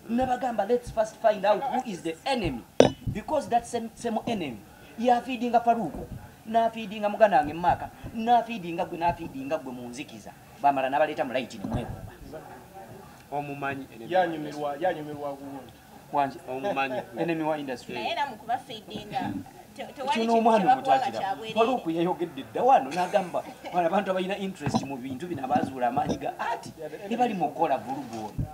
Nabagamba let's first find out who is the enemy. Because that same, same enemy yafiidinga faruuko nafiidinga muganda wange maaka nafiidinga gwe nafiidinga gwe munzikiza. Bamala nabaleeta mulaiti nemwekuba omumanyi yanyumirwa gundi. Wanje omumanyi enemy wa industry. Naye namu kubafiidinga te- tewali kino kintu omwana kyebakuwanga omutakira kyabwereere faluuku yayogedde dda wano n'agamba bano abantu abalina interest mu bintu bino abazuula amaanyi ga ati ne bali mu kukola vulugu ono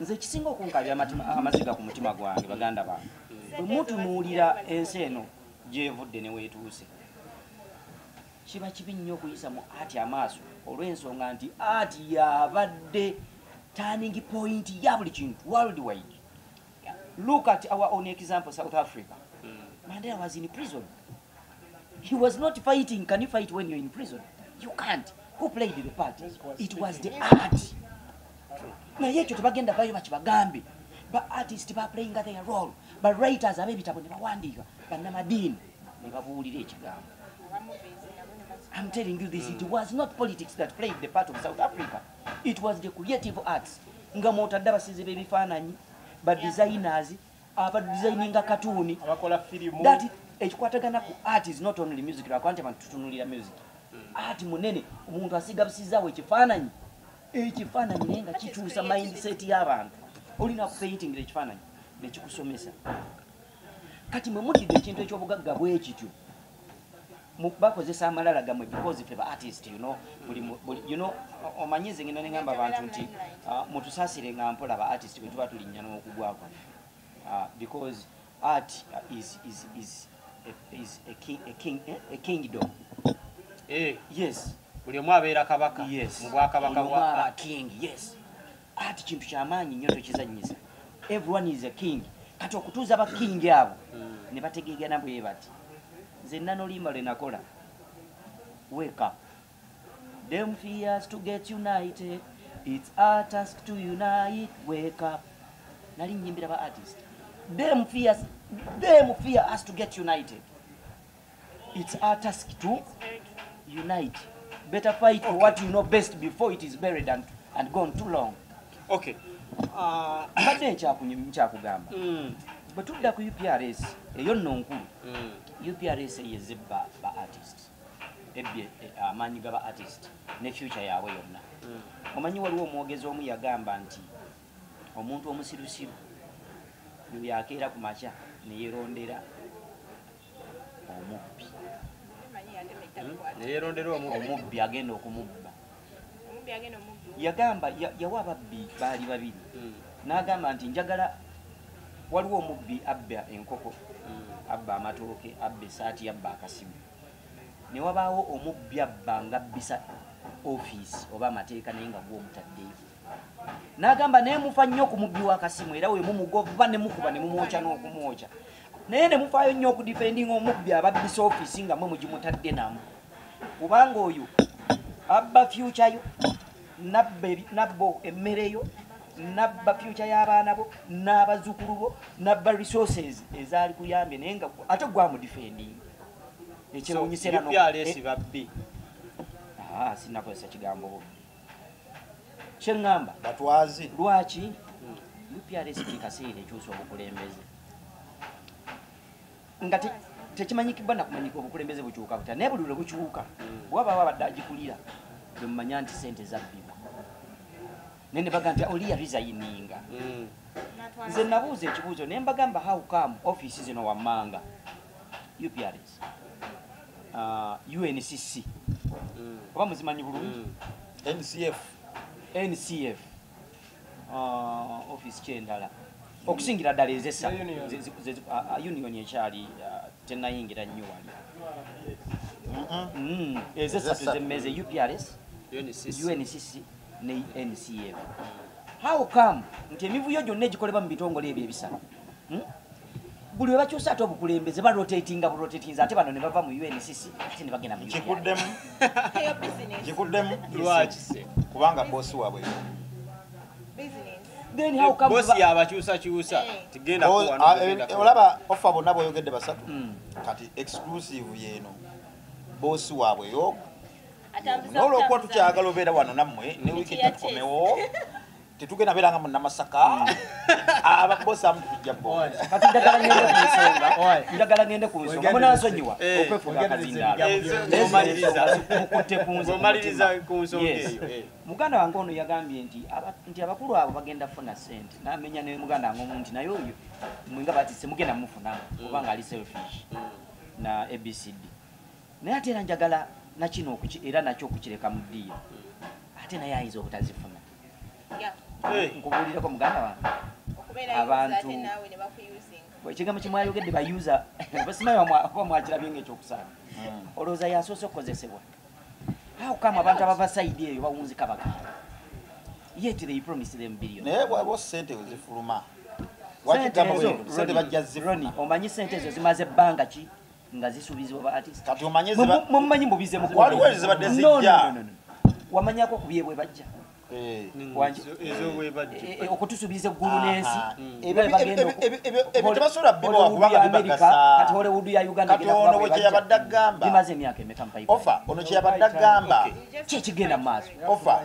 nze ekisinga okunkabya amatima- amaziga ku mutima gwange baganda bange. Bwe mutunuulira ensi eno gyevudde neweetuuse kiba kibi nnyo okuyisa mu ati amaaso olw'ensonga nti ati yabadde turning point ya buli kintu worldwide look at our own example south africa. Mandela was in prison. He was not fighting. Can you fight when you're in prison? You can't. Who played the part? It was the art. Naye ekyo tebagenda bayo But ba artist baplayinga their role. Ba writers ab'ebitabo ne bawandiika bannamadiini ne babuulira ekigambo. I'm telling you this, it was not politics that played the part of South Africa. It was the creative arts. Nga mwotadde abasizi b'ebifaananyi, ba designers, abadesigninga katuuni. That ekikwatagana ku art is not only music, lwakuba nti abantu tutunulira music. Art munene, omuntu asiga busizaawo ekifaananyi. Ekifaananyi naye nga kikyusa mindset y'abantu. Olina kupaintingira ekifaananyi nekikusomesa. Kati mwe muddidde ekintu eky'obugagga bwe kityo, bakozesa amalala gamwe because ffe ba artist you know buli buli- you know o- omanyi nze ngenda nengamba abantu nti ah, mutusaasire nga mpola ba artist bwe tuba tulinnya n'okugwako Ah, because art ah, is, is, is, a, is a, king, a, king, a kingdom. Eh, yes. buli omu abeera kabaka yes. mu bwakabaka bwa aba art. king yes. Art kintu kyamaanyi nnyo tokizanyisa everyone is a king. Kati okutuuza ba king abo ne bategeegana bwe bati nze nanolimba lwe nakola wake up. Them fears to get united. It's our task to unite. Wake up. Nali nyimbira ba artist. Them fears them fear us to get united. It's our task to unite. Better fight for what you know best before it is buried and, and gone too long. Okay. Ah, mbadde nkyakunyi- nkyakugamba mm, bwe tudda ku uprs eyo nno nkulu uprs eyezebba ba artist ebbye eh, amaanyi ga ba artist ne future yaabwe yonna. Mm. omanyi waliwo omwogezi omu yagamba nti omuntu omusirusiru yoyo akeera ku makya neyerondera omubbi. Neyerondera omu omubbi? Agenda okumubba. Yagamba ya- yawa ababbi baali babiri. Mm, n'agamba nti njagala waliwo omubbi abba enkoko abba amatooke abba esaati abba akasimu. Ne wabaawo omubbi abba nga abbisa ofiisi oba amateeka naye nga gwomutaddeyo n'agamba naye mufa nnyo ku mubbi w'akasimu era we mumugova ne mukuba ne mumwokya n'okumwokya. Naye ne mufaayo nnyo okudifendinga omubbi ababbisa ofiisi nga mwe mugimutadde namu. Kubanga oyo abba fyuca yo nabba ebi- nabba emmere yo nabba fyuca y'abaana bo n'abazzukulu bo nabba resources ezaali kuyambye naye nga ate gwamudifendinga UPRS eh, ah, sinakozesa kigambo bo. Kyeŋŋamba batwazi lwaki uprs kikaseera ekyusa obukulembeze? Nga te- tekimanyikibwa nakumanyika obukulembeze bukyuka butya naye buli lwe bukyuka bwabaawo abadde agikulira bwemumanya nti sente zabbibwa naye ne baga nti oli yarizayininga Mm, nze nabuuza ekibuuzo naye mbagamba how come office zino wammanga? Uprs uh, uncc mm, oba muzimanyi bulungi? Mm. ncf ncf uh, office kyendala. Okusingira ddala ezesa Union. a- union ekyali uh, tenayingira nnyo wali Mm, ezesatu zemmeze uprs uncc ne ncf how come? Nti emivuyo gyonna egikolebwa mu bitongole ebyo ebisatu hmm? buli webakyusa ate obukulembeze barotatinga burotatinze ate bano ne bava mu uncc ate ne bagenda mu UPRS. kikuddemu lwaki se? Kubanga bosi waabwe. Business. Then how come bosi ba- yabakyusakyusa. Eh. eh, olaba ofa bonna boyogedde basatu Mm. kati exclusive yeeno bosi waabwe yo atambuza nolwokuba tukyagala obeera wano nammwe ne wiiki ejja tukomewo tetugenda beeranga mu namasaka. Ababosi amu tutujja bo kati njagala ngende ku nsonga munansonyiwa Eh, okwefuga wegendereze akazindaalo ebigambo Naye Ng'omaliriza. mukutte ku nze ku Ng'omaliriza mutima. ku nsonga Yes. eyo, eh. muganda wange ono yagambye nti nti abakulu abo bagenda kufuna sente namenya ne muganda wange omu nti naye oyo mwenga batise mugenda mumufunamu kubanga ali selfish na abcd naye ate era njagala nakino era nakyo okukireka mu ddiiro ate naye ayinza obutazifuna nkubuulireko muganda wange. Abantu- ekigambo kyemwayogedde bayuza basimayo oba mwakirabye ngaekyokusaaga Mm. olowooza yasoose okukozesebwa. Awukamu abantu abava saidi eyo bawunzika baganda yet they promised them billion naye bwaba sente wezifuluma omanyi sente ezo zimaze ebbanga ki nga zisuubizibwa ba artist kati omanye ziba mumumanyi mubize Waliwo ezibadde zijja. wamanyako okubye bwe bajja Eh. Wanje. ezobwebajja E- e- okutusuubiza eggulu n'ensi tebasobola bibwa Hollywood ya America, bibagasa. kati hollywood ya uganda Kati egenda ono kuba bwe bwe kyeyabadde agamba. bimaze emyaka emeka mu pipeline. ofa ono kyeyabadde agamba ki ekigenda mu maaso ofa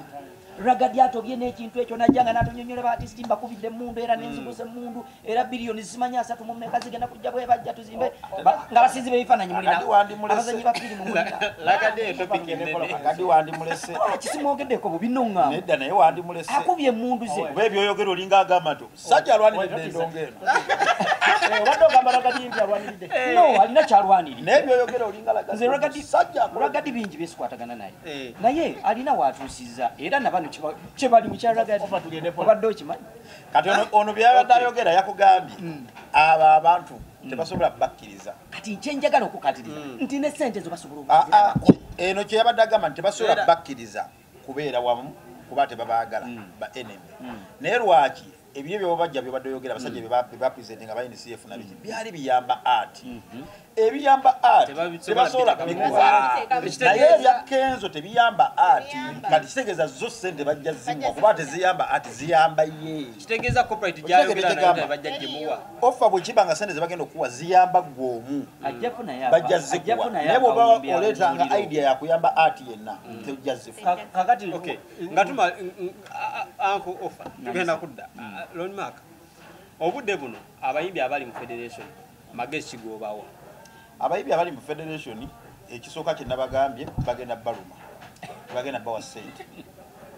ragadi atobye n'ekintu ekyo najja nga natonyonyola batisiti mbakubidde emundu era nenzibuza emundu era biliyoni zimanyi asatu mu mmeka zigenda kujja bwe bajja tuzimbe. Ba- nga basinzi b'ebifaananyi mulina. Ragadi wandimulese. abazanyi ba firimu mulina. Lakadde eyo topiki ennene. Agadi wandimulese kisimwogeddeko bubi noŋŋamba naye wandimulese akubye emundu ze. Kuba ebyoyogera olinga agamba nti sajja alwaniridde endongo eno. Eh, obadde ogamba ragadi nti alwaniridde no alina kyalwanirira naye ebyoyogera olinga nze ragadi bingi besikwatagana naye. Eh. naye alina watuusizza era nabano kiba- kye bali mu kya ragadi Ofa tugende pola. obadde okimanyi. Kati ono- byabadde ayogera yakugambye abo abantu tebasobola bakkiriza kati kyenjagala okukatiriza nti ne sente zo basobola Ah, ah, eno kyeyabadde agamba nti tebasobola Era- bakkiriza kubeera wamu kuba tebabaagala ba enemy. Naye lwaki? Ebyo byobajja byobadde oyogera abasajja bebapresente nga baNCF nabiki byali biyamba art ebiyamba art Tebabisobola tebasobola kubikuwa naye ebya kenzo tebiyamba art. Kati kitegeeza zo sente bajja zimuwa kuba teziyamba art ziyamba ye. Ofa bwe kiba nga sente zebagenda okuwa ziyamba naye bajja zikuwa. naye bwoba oleetanga idea yakuyamba art yenna tejja zifuka Ka- kakati okay nga tuma anko offer tugenda kudda. Lonmark obudde buno abayimbi abali mu federation magezi kigoobawo abayimbi abali mu federation ekisooka kyenabagambye bagenda baluma bagenda bawa sente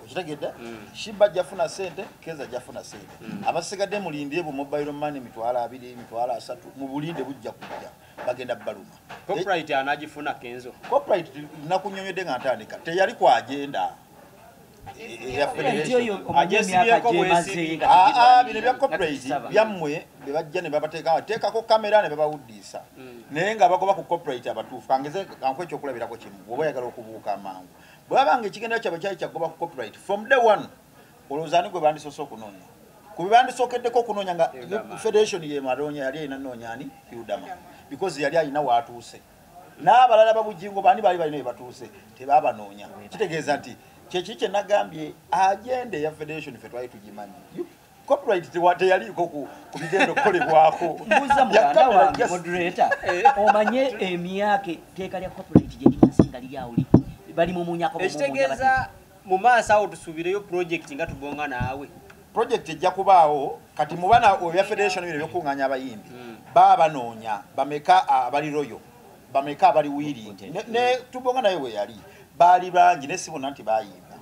okitegedde? Shiba jafuna sente keza jafuna sente abasigadde mulindire bu mobile money mitwalo abiri mitwalo asatu mu bulinde bujja kujja bagenda baluma corporate anagifuna kenzo. Corporate nakunyonyodde nga ntandika. Teyali ku bino ebya nga corporate tubisaba. byammwe bebajja ne babateeka bateekako kamera ne babawuddiisa naye nga bagoba ku corporate abatuufu kangeze kanku ekyokulabirako kimu bwoba oyagala okubuuka amangu. Bwe babanga ekigendero kyabwe kyali kyagoba ku corporate from day one olowooza ani gwe bandisoose okunoonya. Ku bwe bandisookeddeko okunoonya nga federation ye maloonya yali alina noonya ani? Udama because yali alina waatuuse n'abalala babujingo bani baali balina bebatuuse tebabanoonya. Kitegeeza nti kyeki kyenagambye agenda eya federation fe twali tugimanyi. Copyright teyaliko ku ku bigenda okukolebwako mbuuza muganda Yakamera wange just- moderator omanye emyaka etteeka lya corporate gye limaze nga liri awo li- bali mumunyako ekitegeeza mu maaso awo tusuubireyo project nga tubonga naawe. Project ejja kubaawo kati mu bana ebya federation bino ebyokuŋŋaanya abayimbi baba banoonya bameka abali royo bameka abali wiring Ne- ne tubonga naye we yali baali bangi ne sibona nti bayimba.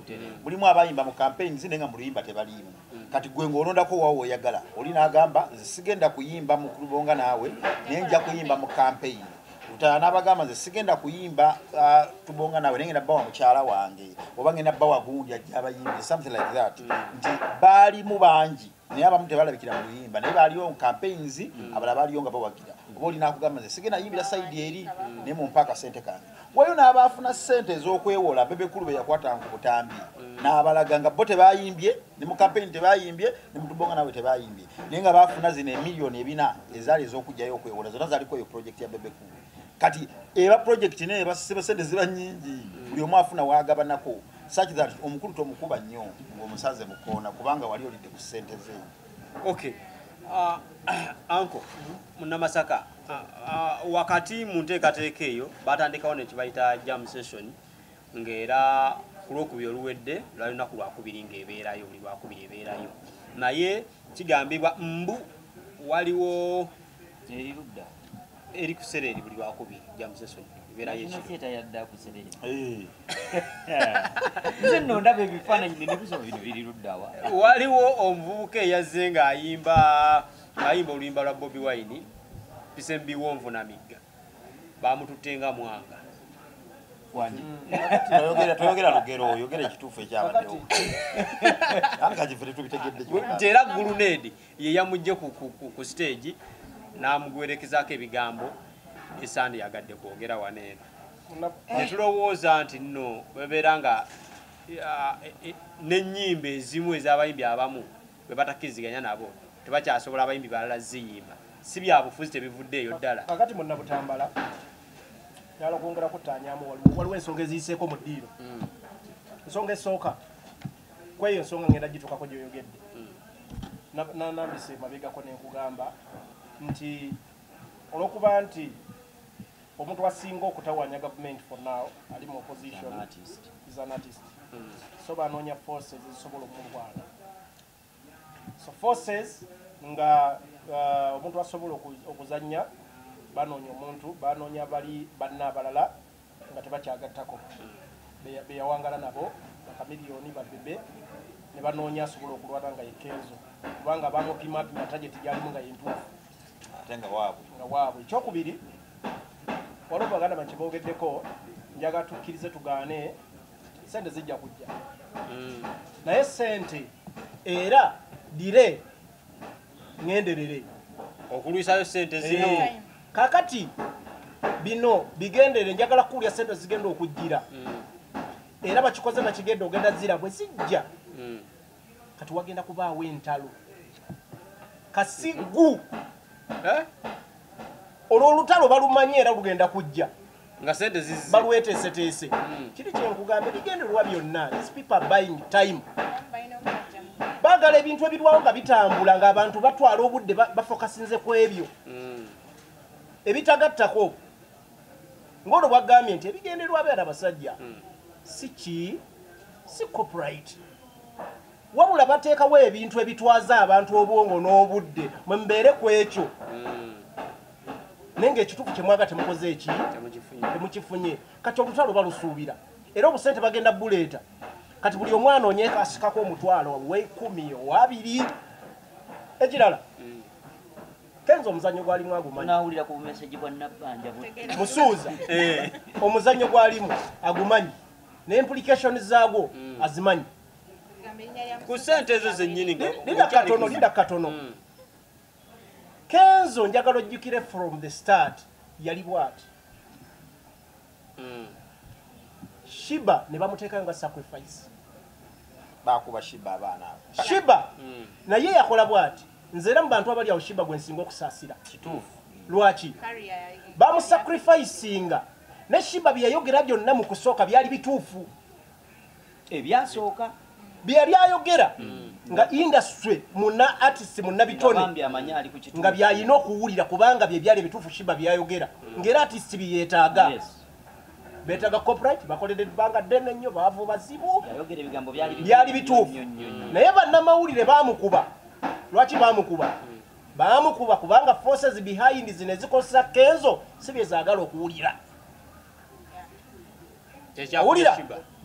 Mulimu abayimba mu campaigns naye nga mu luyimba tebaliimu kati gwe ng'olondako waawo weeyagala oli n'agamba nze sigenda kuyimba mu tubonga naawe naye nja kuyimba mu campaign. Lutala n'abagamba nze sigenda kuyimba ah, tubonga naawe naye ngenda bawa mukyala wange oba ngenda bawa gundi ajja abayimbi something like that. Nti baalimu bangi naye abamu tebalabikira mu luyimba naye baaliyo mu campaigns abalala baaliyo nga bawagira. Oba oli nakugamba nze sigenda yimbira sayidi eri naye mumpa akasente kange wayo n'abaafuna sente ez'okwewola bebekulu be yakwatanga ku butambi. N'abalaga nga bo tebayimbye ne mu campaign tebayimbye ne mutubonga nawe tebayimbye. Naye nga baafuna zino emiliyoni ebina ezaali ez'okugjayo okwewola zonna zaaliko eyo project ya bebekulu. Kati eba project naye basiba sente ziba nyingi buli omu afuna wagabanako such that omukulu tomukuba nnyo ng'omusaze mukoona kubanga wali olidde ku sente ze. Okay. Anko munamasaka uh, uh, wakati mu nteekateeka eyo batandikawo nekibayita jam session ng'era ku lwokubiri oluwedde lwali lunaku lwakubiri ng'ebeerayo buli lwakubiri ebeerayo. Naye kigambibwa mbu waliwo eri ludda. eri ku sereeri buli lwakubiri jam session Eh, nze nno ndaba ebifaananyi nenebisoba bino biri luddawa waliwo omuvubuka eyazze ng'ayimba ng'ayimba oluyimba lwa bobi wine pisembiwonvu na migga. Bamututte nga mwanga toyogera lugero oyogera ekituufu ekyabaddewo. Anga kife tetubitegedde era guluneedi ye yamugje ku, stage n'amugwerekezaako ebigambo esandi yagadde kwogera wano eno. Muna- netulowooza nti nno bebeera nga e- e- n'ennyimba ezimu ez'abayimbi abamu bwe batakkiziganya nabo tebakyasobola abayimbi balala ziyimba si byabufuzi tebivuddeeyo ddala. kakati muna butambala yala okwongera kutanyamu waliwo. Waliwo ensonga eziyiseeko mu ddiiro. Ensonga esooka kweyo ensonga ngenda gitukako gyoyogedde. Na- na- nambise mabegako nenkugamba nti olwokuba nti omuntu asinga okutawanya gavumenti for now ali mu opposition is an artist. so banoonya forces ezisobola omulwana so forces nga omuntu asobola oku- okuzanya banoonya omuntu banoonya bali banna abalala nga tebakyagattako. Be- beyawangala nabo bakamiliyoni babebe ne banoonya asobola okulwana nga yekenzo kubanga bamupimapima tageti gyalimu nga yentuufu ate nga waabwe. Ekyokubiri waliwo baganda bantu kyeboogeddeko njagala tukkirize tugaane sente zijja kujja. Naye sente era dire ŋenderere okulwisayo sente zino. Eh, kakati bino bigendere njagala kuwulya sente zigenda okujjira. Era bakikoze nakigenda ogenda zira bwe zijja Mm. kati wagenda kubaawo entalo. Kasigu. Eh? olwo olutalo balumanye era lugenda kujja. Nga sente balweteeseteese. Kiri kyenkugambe bigenderwa byonna. These people are buying time baagala ebintu ebirwawo nga bitambula ng'abantu batwala obudde ba- bafokasinze ku ebyo. Mm. ebitagattako ng'olwo bwagambye nti ebigenderwa abeera abasajja si ki? Si copyright wabula bateekawo ebintu ebitwaza abantu obwongo n'obudde mwe mubeere ku ekyo. Mm. naye ngaekituufu kyemwaga temukoze eki? Temukifunye. Kati olutalo balusuubira. Era obusente bagenda buleeta kati buli omwana onyeekasikako omutwalo wekumi owabiri ekirala. Kenza omuzannyo gwalimu agumanyi onawulira ku bumeseji bwa nabbanja musuuza. Eh. omuzannyo gwalimu agumanyi. Ne implication zaagwo? Azimanyi. Erinnya lya ku sente ezo zennyini nga- Li- linda okyali katono kuzi- linda katono. Kenzo njagala ojjukire from the start. Yali bwati? Mm. Shiba ne bamuteekayo nga sacrifice. Bakuba shiba abaana. Shiba Mm. naye yakola bwati nze era mu bantu abali awo shiba gwe nsinga okusaasira. Kituufu. Lwaki? Bamusacrificinga. Ne shiba bye yayogera byonna mu kusooka byali bituufu. Ebyasooka. Bye byayogera nga industry muna artist muna bitone gambye amanye ali ku kituufu. nga byalina okuwulira kubanga bye byali ebituufu shiba byayogera ng'era artist byeyeetaaga Yes. Beetaaga copyright bakolera ebbanga ddene nnyo baavu bazibu. Byali byali bituufu. Naye bannamawulire baamukuba. Lwaki baamukuba? Baamukuba kubanga forces behind zino ezikozesa kenzo si byezaagala okuwulira. Tekyakuba owulira.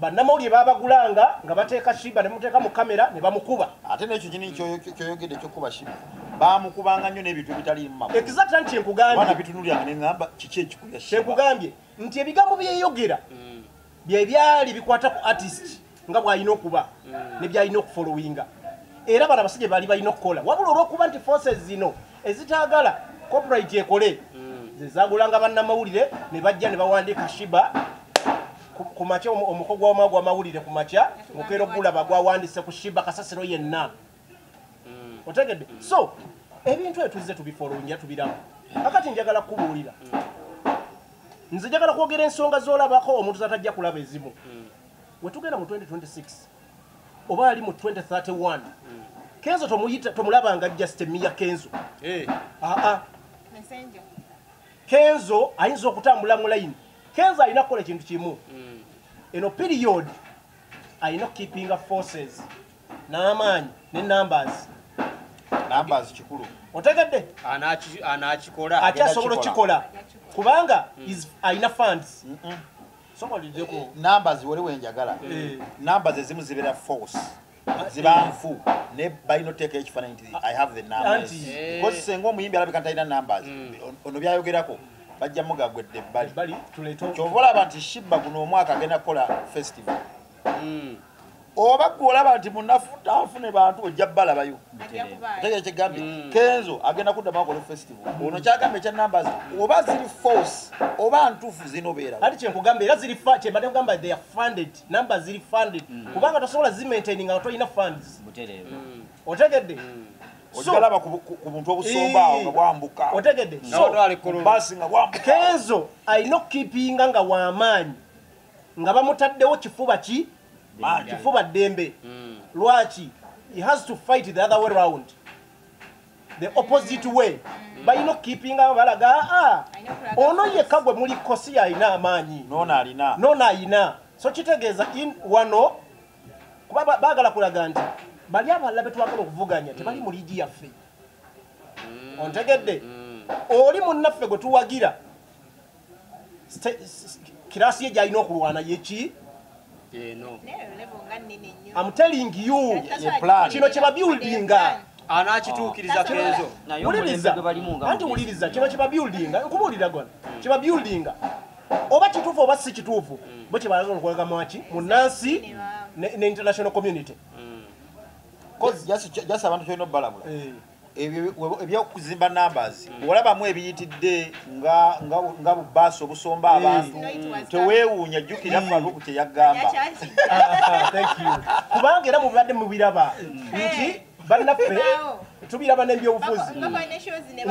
Bannamawulire baabagulanga nga bateeka shiba ne muteeka mu kamera ne bamukuba. Ate nekyo kini kyoyo- kyoyogedde ekyokuba shiba bamukubanga nnyo n'ebintu ebitaliimu makulu exact nti abaana kyenkugambye bitunulyanga neŋamba kiki ekikubya kyenkugambye nti ebigambo byeyogera bye byali bikwata ku artist nga bw'alina okuba ne byalina okufolowinga era bano abasajja baali balina okukola. Wabula olw'okuba nti forces zino ezitaagala copyright ekole ze zagulanga bannamawulire ne bajja ne bawandiika shiba ku- makya omu- omuko gw'oma gw'amawulire ku makya mukeera ogulaba gwawandise ku shiba kasasiro yenna. Otegedde. So ebintu etuzze tubifolowingira tubiramu. Akati njagala kubuulira. Nze njagala kwogera ensonga z'olabako omuntu zatajja kulaba ezimu. Wetugenda mu 2026 oba ali mu 2031 kenzo tomulabanga just emiya kenzo. Eh. aa Messenger. kenzo ayinza okutambula mu layini kenzo alina kukola ekintu kimu. Eno period alina okukeepinga forces n'amaanyi ne numbers. Numbers kikulu. Otegedde? Anaki- anakikola akyasobola kikola. okukikola. Kubanga is- alina funds. Sobolideko numbers wali wenjagala Eh. numbers ezimu zibeera force. Ziba nfu. Ne balina oteeka ekifaananyi nti i have the numbers. Eh. because senga omuyimbi alabika talina numbers ono byayogerako bajja mugagwedde ebbali. Kyova olaba nti shibba guno omwaka agenda kukola festival. Mm. oba gwe olaba nti munafunafune bantu ojja balabayo. Ajja kubaayo tegere kigambye kenzo agenda kuddamu akola festival. Ono kyagamba ekya numbers oba ziri force oba ntuufu zinobeera ati kyenkugamba era ziri fa- kyembadde kugamba they are funded number ziri funded. Kubanga tosobola zimaintaininga nga tolina funds. Otegedde ogalaba ku buntu obusomba awo nga bwambuka. otegedde. Basi nga bwambuka. Kenzo alina okukipinga nga wamaanyi nga bamutaddewo kifuba ki? Kifuba ddembe. Lwaki? He has to fight the other way round. The opposite way. Balina okukipinga nga balaga aa okulaga ono yekka gwe muli kosi alina amaanyi. Noono alina. Ayina so kitegeeza in wano kuba ba- baagala kulaga nti bali abalala betwagala okuvuganya tebali mu liigi yaffe. Ontegedde oli munnaffe gwe tuwagira kirasi ye gyalina okulwana yeki eno. Naye level nga nnene nnyo. Am telling you kino kyebabuildinga anakituukiriza nga anti wuliriza kino kyebabuildinga nkubuulira gona kyebabuildinga oba kituufu oba si kituufu bo kyebalagala okulaga mwaki mu nansi ne international community jasi abantu kyolina Eh. we- ebyokuzimba numbers. Olabamu ebiyitidde nga nga- nga bubaasi obusomba abantu teweewuunya jjukira faluku kye yaggamba yakyaki Ah, thank you. kubanga era mubadde mubiraba nti bannaffe tubiraba n'ebyobufuzi.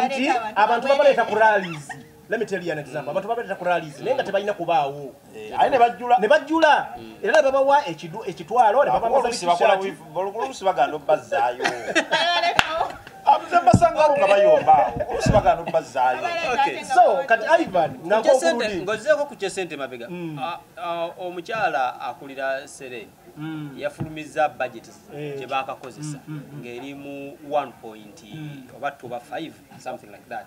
Nti abantu babaleeta ku rallies let me tell you an example. Abantu babaleeta ku rallies naye nga tebalina kubaawo. Ate ne bajjula ne bajjula. Era ne babawa ekitwalo ne oluusi baganda obbazaayo. Abasangawo nga bayomba. Oluusi baganda obbazaayo. Okay. so kati ivan ng'ozzeeko ku kyesente mabega. Omukyala akulira sere yafulumizza budget Eh. gye baakakozesa ng'eri mu 1 point oba 2 oba 5 something like that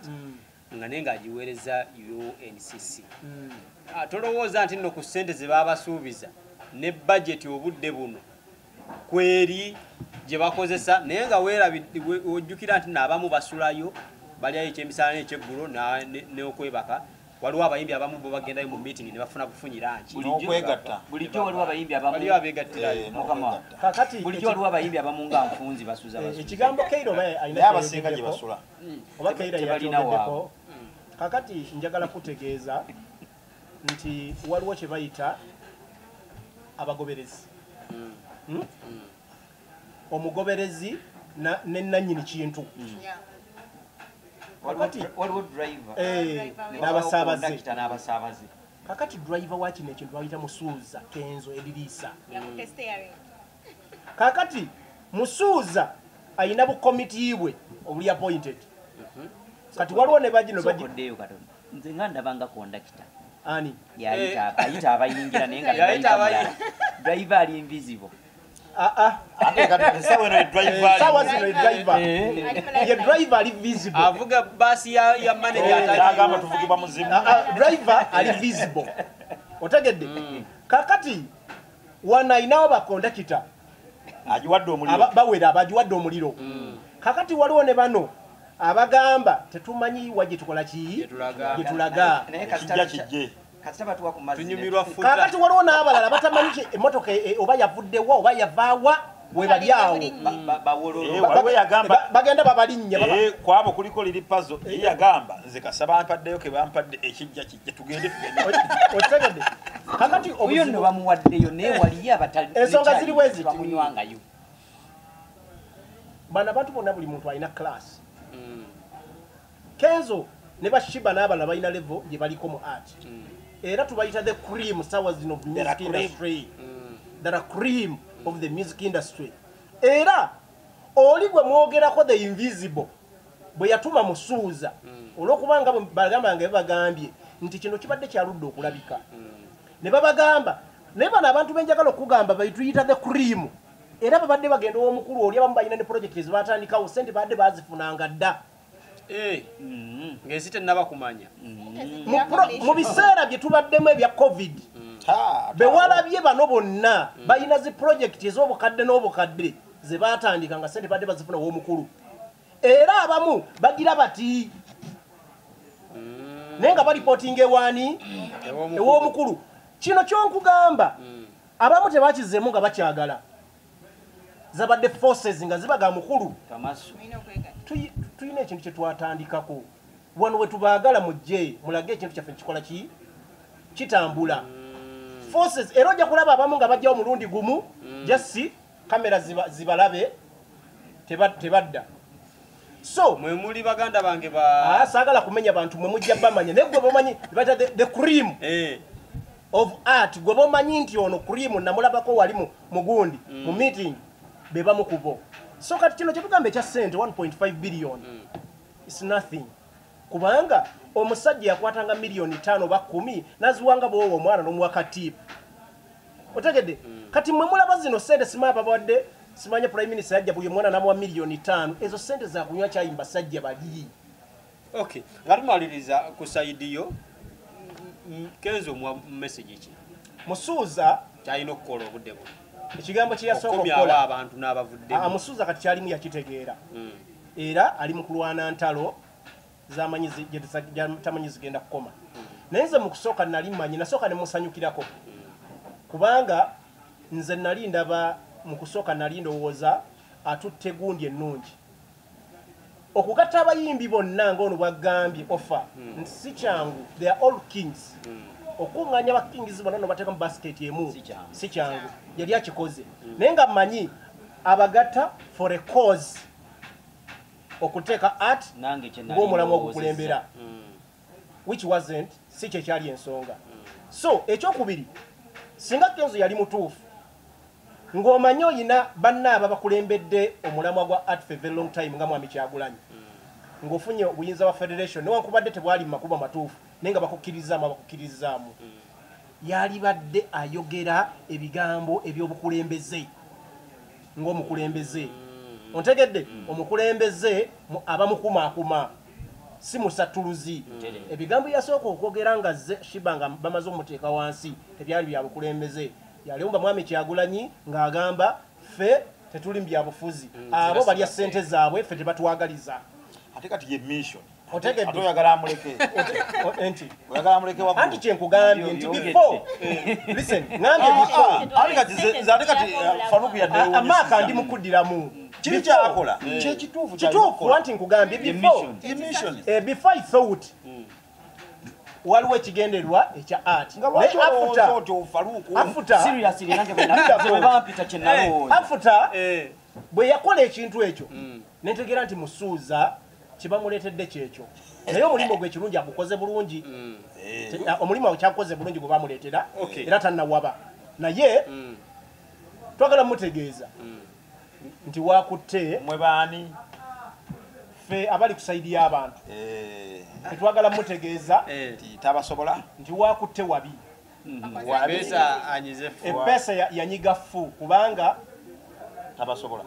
nga naye ng'agiweereza uncc Ah, tolowooza nti nno ku ssente ze baabasuubiza ne budget obudde buno kweri gye bakozesa naye nga weerabidde- we- ojjukira nti naabamu basulayo balyayo ekyemisala nekyeggulo n'okwebaka waliwo abayimbi abamu bo bagendayo mu meeting ne bafuna n'okwegatta bulijjo waliwo abayimbi abamu. Waliyo abeegattirayo Eh, waliwo abayimbi abamu nga nfunzi basuza eh, ekigambo keiro naye abasinga gye basula. Oba keira Tebalina yakyogeddeko kakati njagala kutegeeza nti waliwo kye bayita abagoberezi. Hmm? omugoberezi na- ne nannyini kintu. Eh, n'abasaabaze. Kakati driver wa kino ekintu bayita musuuza kenzo eririisa kakati musuuza ayina bukomiti bwe obuli appointed kati waliwo ne bagino bagi sokoddeyo katono nze nga ndabanga kondakita ani? Yayita ayita abayingira naye nga driver ali invisible. Esawa eno edriver sawa zino edriver ye driver ali visible avuga baasi ya ya manager atali agamba tuvugibwa muzimu. Ah, ah, driver ali visible otegedde? Kakati wano ayinawo bakondakita bawera abagiwadde omuliro. Kakati waliwo ne bano abagamba tetumanyi wa gyetukola ki? Gyetulaga. kakati waliwo n'abalala batamanyi ki? Emotoka e- oba yavuddewa oba yavaawa we bali awo. Eh, bagenda babalinnya baba- Eh, kwabo kuliko liri pazo ye yagamba nze kasa bampaddeyo ke bampadde ekijja kijja tugende tugende. Okitegedde kakati oyo nno bamuwaddeyo naye waliyo Ensonga ziri bwe ziti. bamunywangayo bano abantu bonna buli muntu alina class kenzo ne bashiba n'abalala balina level gye baliko mu art. Era tubayita the cream sawa zino of music cream. industry. That are cream of the music industry. Era oli gwe mwogerako the invisible bwe yatuma musuuza olwokubanga bwe bagamba nga bagambye nti kino kibadde kyaludde okulabika. Ne babagamba naye bano abantu benjagala okugamba baituyita the cream era babadde bagenda ow'omukulu oli abamu balina ne project ezibatandikawo sente badde bazifunanga dda. Eh, ng'ensi tennaba kumanya Mu pro- mu biseera bye tubaddemu ebya covid bewalabye bano bonna balina zi project ez'obukadde n'obukadde ze batandika nga sente badde bazifuna w'omukulu. Era abamu bagira bati naye nga balipootinga ewaani? Ew'omukulu. ew'omukulu. Kino kyonkugamba abamu tebakizeemu nga bakyagala zabadde forces nga zibaga mukulu. Tulina ekintu kyetwatandikako wano wetubaagala mujje mulage ekintu kyaffe kikola ki? Kitambula. Forces era ojja kulaba abamu nga bajjawo mulundi gumu jasi kamera ziba- zibalabe teba- tebadda. So mwe muli baganda bange ba ah, saagala kumenya bantu mwe mujja bamanya naye gwe bomanyi bata the, cream Eh, of art gwe bomanyi nti ono cream namulabako wali mu- mugundi mu meeting be bamu kubo so kati kino kyetugamba ekya sente 1.5 billion its nothing. Kubanga omusajja yakwatanga miliyoni tano oba kumi naziwanga bwowa omwana n'omuwakatiipu otegedde kati mwe mulaba zino sente simaba bawadde simanye prime minister yajja buli omwana namuwa miliyoni tano ezo sente zakunywa kyayimba sajja bali. Okay nga tumaliriza ku saidi yo m- m- kenzo mwa message ki? Musuuza kyalina okukola obudde buno ekigambo kye yasooka okukola. abantu Ah, n'abavuddemu musuuza kati kyalimu yakitegeera. Mm. era ali mu kulwana ntalo tamanyi zigenda kukoma. Naye nze mu kusooka nali mmanyi nasooka ne musanyukirako. Kubanga nze nali ndaba mu kusooka nali ndowooza atutte gundi ennungi. Okugatta abayimbi bonna ngaono bwagambye offer si kyangu they are all kings okuŋŋanya abakingisi bonna nobateeka mu basiketi emu Si kyangu. yali akikoze. Naye nga mmanyi abagatta for a cause okuteeka art ng'omulamu ndowoozezza. ogukulembera. Mm. which wasn't si kye kyali ensonga. So ekyokubiri singa kenzo yali mutuufu ng'omanyi oyina bannaaba bakulembedde omulamwa gwa art for a very long time nga mwami kyagulanyi. Ng'ofunye obuyinza bwa federation newankubadde tebwali mu makubo matuufu naye nga bakukkirizaamu abakukkirizaamu yalibadde ayogera ebigambo ebyobukulembeze ng'omukulembeze. Ontegedde omukulembeze mu- aba mukumaakuma si musatuluzi. Ebigambo byasooka okwogera nga ze shiba nga bamaze okumuteeka wansi tebyali bya bukulembeze. Yalemba mwami kyagulanyi ng'agamba ffe tetuli mu byabufuzi abo balya ssente zaabwe ffe tebatwagaliza. Ate kati ye mission Otegedde. ate oyagala amuleke. O- enti. Oyagala amuleke anti waggulu kyenkugambye nti eh, amaaka ndi mukuddiramu kiri kyakola? Kyekituufu kituufu anti nkugambye Ye before. mission. mission. Eh, before i thought waliwo ekigendererwa ekya art. Naye afuta bwe Eh, bwe yakola ekintu ekyo mm. nentegeera nti musuuza kibamuleetedde kyekyo. Naye omulimu gwe ekirungi agukoze bulungi. Mm. Ah, omulimu awo kyakoze bulungi gwe bamuleetera era tannawaba. Naye Mm. twagala mutegeeza Mm. nti wakutte mwe baani? ffe abali ku saidi y'abantu. Eh, tetwagala mutegeeza Eh, tabasobola? nti wakutte wabi. Epeesa ya- yanyiga ffu kubanga tabasobola.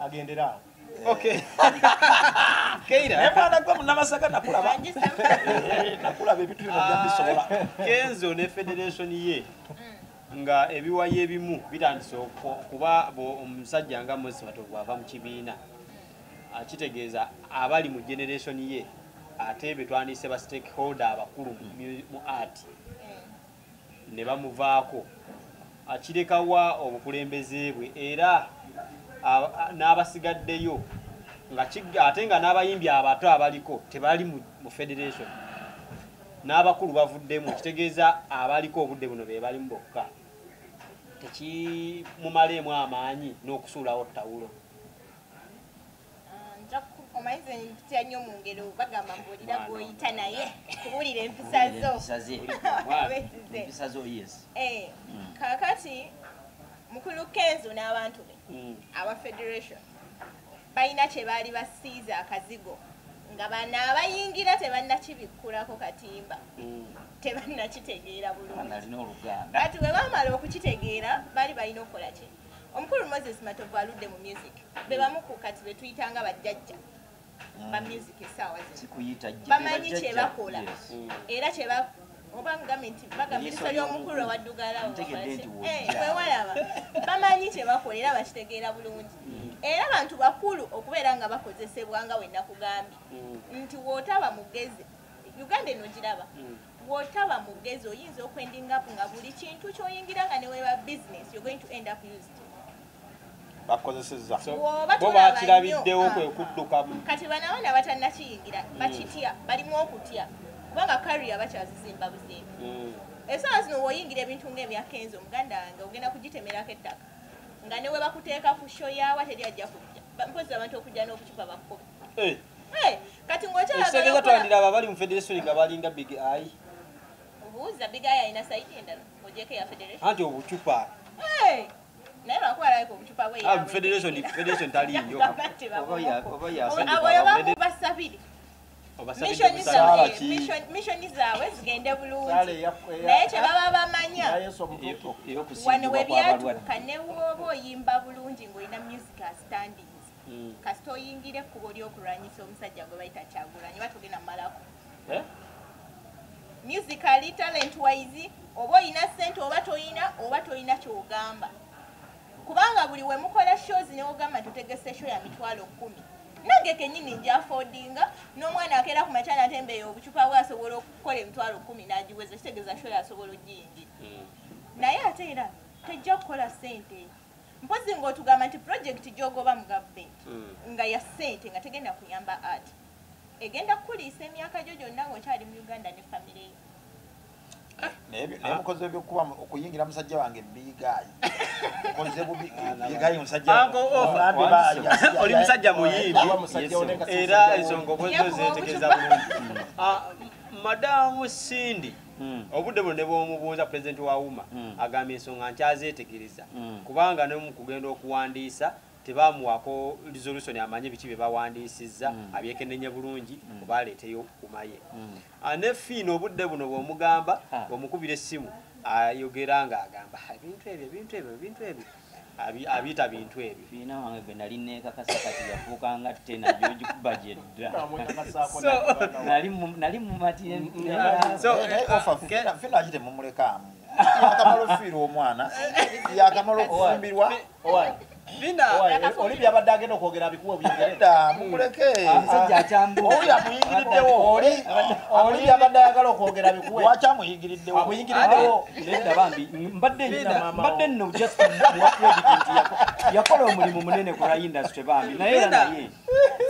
agendera awo Okay. Keira. nefaanagwe munamasaka nakulaba. Eh, nakulaba ebintu bino byabisobola kenzo ne federation ye nga ebiwayo ebimu bitandise kuba bo- omusajja nga moses matovu ava mu kibiina kitegeeza abali mu generation ye ate be twandise ba stakeholder abakulu mu art ne bamuvaako. Akirekawa obukulembeze bwe era n'abasigaddeyo ate nga n'abayimbi abato abaliko tebali mu federation. N'abakulu bavuddemu kitegeeza abaliko obudde buno be balimu bokka. Tekimumaleemu amaanyi n'okusuulawo ttawulo omayize mpitira nnyo mu ngero bagamba mbuulira gw'oyita naye kubuulira empisa zo. Eh, kaakati mukulu kenzo n'abantu be. Aba federation. Balina kye baali basiiza akazigo nga bano abayingira tebannakibikkulako katimba. Mm. tebannakitegeera bulungi. Kati bwe baamala okukitegeera baali balina okukola ki? Omukulu moses matovu aludde mu music. Be bamu ku kati be tuyitanga bajjajja. Ba music essaawa zino bamanyi bajjajja. kye bakola. Yes. Mm. era oba ngambye nti eriiso ly'omukulu ly'omukulu. owaddugala Ntegedde nti wojja. wewalaba bamanyi kye bakola era bakitegeera bulungi era bantu bakulu okubeera nga bakozesebwa nga we nakugambye Mm. nti wootaba mugezi uganda eno giraba Mm. bw'otaba mugezi oyinza okwending up nga buli kintu ky'oyingira nga ne weeba business you're going to end up used bakozesezza bo bakirabiddewo kwe kuddukamu kati banawana batannakiyingira bakitya balimu okutya kubanga kariya bakyazizimba buzimba Mm. esaawa zino woyingira ebintu ngaebyakenzi omuganda wange ogenda kugitemerako ettaka nga newe bakuteeka ku sho yaawa teri ajja kujja mpozi abantu okujja Eh, Hey, kati ekitegeeza ng'okyalagala twandiraba abali mu federation nga balinga big eye obuuza bigaya alina sayidi endala ogyeko eya federation. Anti obucupa. Naye lwakuba alabika obucupa bwe Ah, federation taliyo. Oba ya- mishoni zaabwe zigende bulungi. Naye kye baba bamanya. wano ey'okusiigibwa we kw'abalwadde byatuuka ne bwoba oyimba bulungi ng'olina musical standings. Mm. kasita oyingira ekkubo ly'okulwanyisa omusajja gwe bayita kyagulanyi oba togenda malako Eh? musically talent wise oba oyina ssente oba toyina oba toyina kyogamba. Kubanga buli we mukola shows newogamba nti otegese show ya mitwalo kumi nange kenyini njafodinga n'omwana akeera ku makya natembeeyo obucupa bwe asobola okukola emitwalo kumi n'agiweza kitegeeza show yasobola ogiyingira Mm. naye ate era tejja kukola ssente mpozi ng'otugamba nti projekiti gy'ogoba mu gavumenti Mm. nga ya ssente nga tegenda kuyamba art egenda kukuliisa emyaka gyo gyonna ng'okyali mu uganda ne famire yo naye mukoze byokuba mu- okuyingira musajja wange bigayi mukoze bubi bigayi musajja Uncle Ofa, omwambi ba- ya- ya- oli ya- musajja muyimbi onenga si era wo. obwezi zeetegeeza bulungi. Ah, madamu sindi. Mm. obudde buno ne bwomubuuza pulezidenti wa uma Mm. agamba ensonga nkyazeetegereza. Kubanga ne mu kugenda okuwandiisa tebamuwako resolution amanye biki bye bawandiisizza Mm. abyekenenye bulungi oba aleeteyo kumaye Mm. Ah, ne fiina obudde buno bw'omugamba bw'omukubira essimu ayogera ng'agamba ebintu ebyo ebintu ebyo ebintu ebyo. Abi- abiyita bintu ebyo. Fiina wange gwe nali neekakasa kati yafuuka nga tena gyogikuba gyedda nali mu- nali mu mati So, Eh, naye ofa ke- fina fina agite mumulekaamu yakamala ofiirwa omwana. Yakamala okufumbirwa Owaaye, fiina owaaye, oli byabadde agenda okwogera mumuleke omusajja akyambuwa oli amuyingiriddewo. Oli? Oli? byabadde ayagala okwogera abikuwe lwaki amuyingiriddewo? Nedda bambi mbadde nno yakola omulimu munene ku industry bambi. Naye era naye.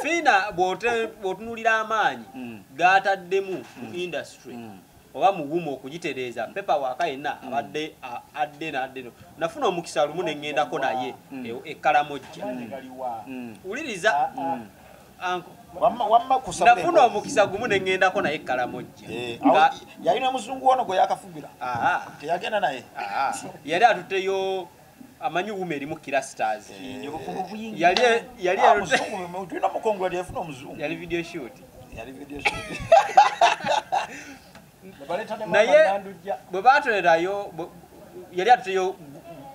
Fiina bw'otunuulira amaanyi Mm. g'ataddemu mu industry. Mm. Oba mu wuma okugitereeza. Pepa waaka yenna abadde a- adde n'adde no. Nafuna omukisa lumu ne ŋŋendako naye. Mm. e- ekkalamojja wuliriza. Ah, ah. Nafuna omukisa gumu ne ŋŋendako naye ekkalamojja Eh, yalina muzungu ono gwe yakafugira. Teyagenda naye. Yali atutteyo amanyi wuma erimu obufubu buyingi. Yali yali Ah, yali video shoot Naye- bwe batolerayo yali atuteyo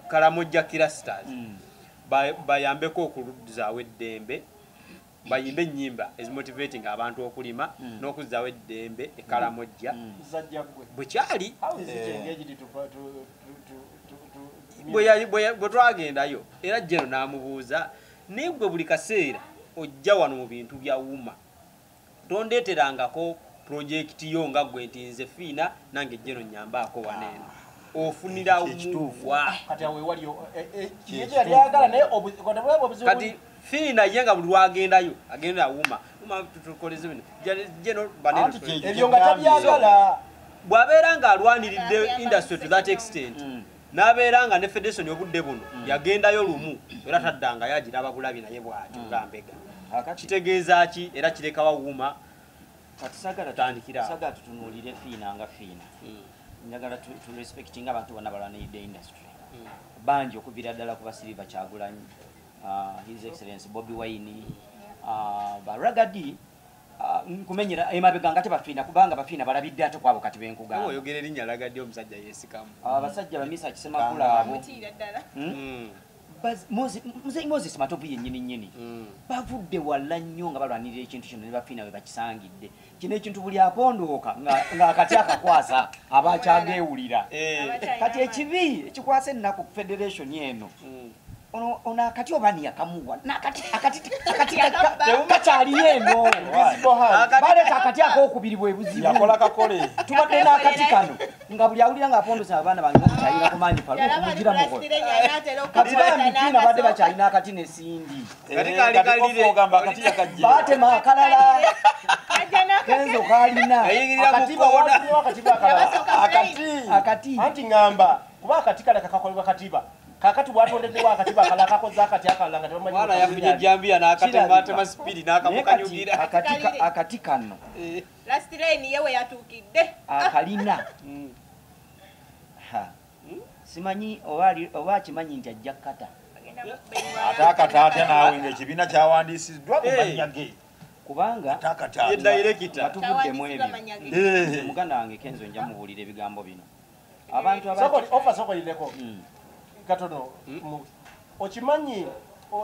kalamojja kirasters Mm. ba- bayambeko okuzaawo eddembe bayimbe ennyimba ezimotivating abantu okulima Mm. n'okuzaawo eddembe ekalamojja Mm. Musajja gwe. bwe kyali How is it Eh. bwe twagendayo era jeno n'amubuuza naye gwe buli kaseera ojja wano mu bintu bya wuma tondeeterangako pulojekiti yo nga gwe nti nze fiina nange jeno nyambaako waneeno ofunira Ekituufu. wa. Kati awo ewali o- e- e- Kye ye yali ayagala naye obu- kono bwe obuzibu kati fiina ye nga buli lwagendayo agendera wuma wuma tukoleze bino. Jeno- jeno baneeno Anti kye- ebyo nga tabyagala. Bw'abeera ng'alwaniridde industry to that extent Mm. n'abeera nga ne federation obudde buno yagendayo lumu era taddangayo agiraba bulabi naye bw'atyo Mm. ngambega Kakati kitegeeza ki? Era kirekawa wuma kati sagala Tutandikira awo. sagala tutunuulire fiina nga fiina. Njagala tu- turespectinga abantu bonna balwaniridde industry. Bangi okuviira ddala ku basiriva kyagulanyi uh, his excellence bobi wine uh, baragadi uh, nkumenyera emabega nga tebafiina kubanga bafiina balabidde ate kwabo kati benkugamba oyogera erinnya lagadde omusajja yeesikamu. Abasajja bamisa kisemakula abo. Hmm? Moses- matovu yennyini nnyini. Bavudde wala nnyo nga balwanirira ekintu kino ne bafiina bwe bakisangidde kino ekintu buli apondooka nga- ng'akati akakwasa aba akyageewulira kati ekibi ekikwasa ennaku federation eno ono akati oba niyakamuwa nakati akati akati Yakabba. kakyaliyo eno Visible hand. baleeta akati akokubiri bwe buzibu. Yakola kakole. Tubadde n'akati kano nga buli awulira nga apondosa abaana bange bakukyalira kumanyi palu okumugira mukola kati bambikiina badde bakyalina akati nesindi Kati kali kati kalire. kofa ogamba akati yakajje baatema akalala kenzo kalina. Ayingirira mu akatiba kkoona. wakuliwo akatiba akalala akati akati. Anti ŋŋamba kuba akati kale kakakolebwa katiba kakati bwatondeddewo akatiba akalala kakoze akati akalala nga tebamanyi mwana bwe yafunye jambiya n'akatematema kati n'akamukanyugira akati ka- akati kano last lane ye we yatuukidde akalina. Mm. Ha. simanyi oba akimanyi nti ajja kkata ate akata atya naawe ngaekibiina kyawandiisiddwa mu Eh. mannya ge kubanga tuvuddemu ebyo. Eh. muganda wange kenzo nja mubuulira ebigambo bino. Abantu katono mu- okimanyi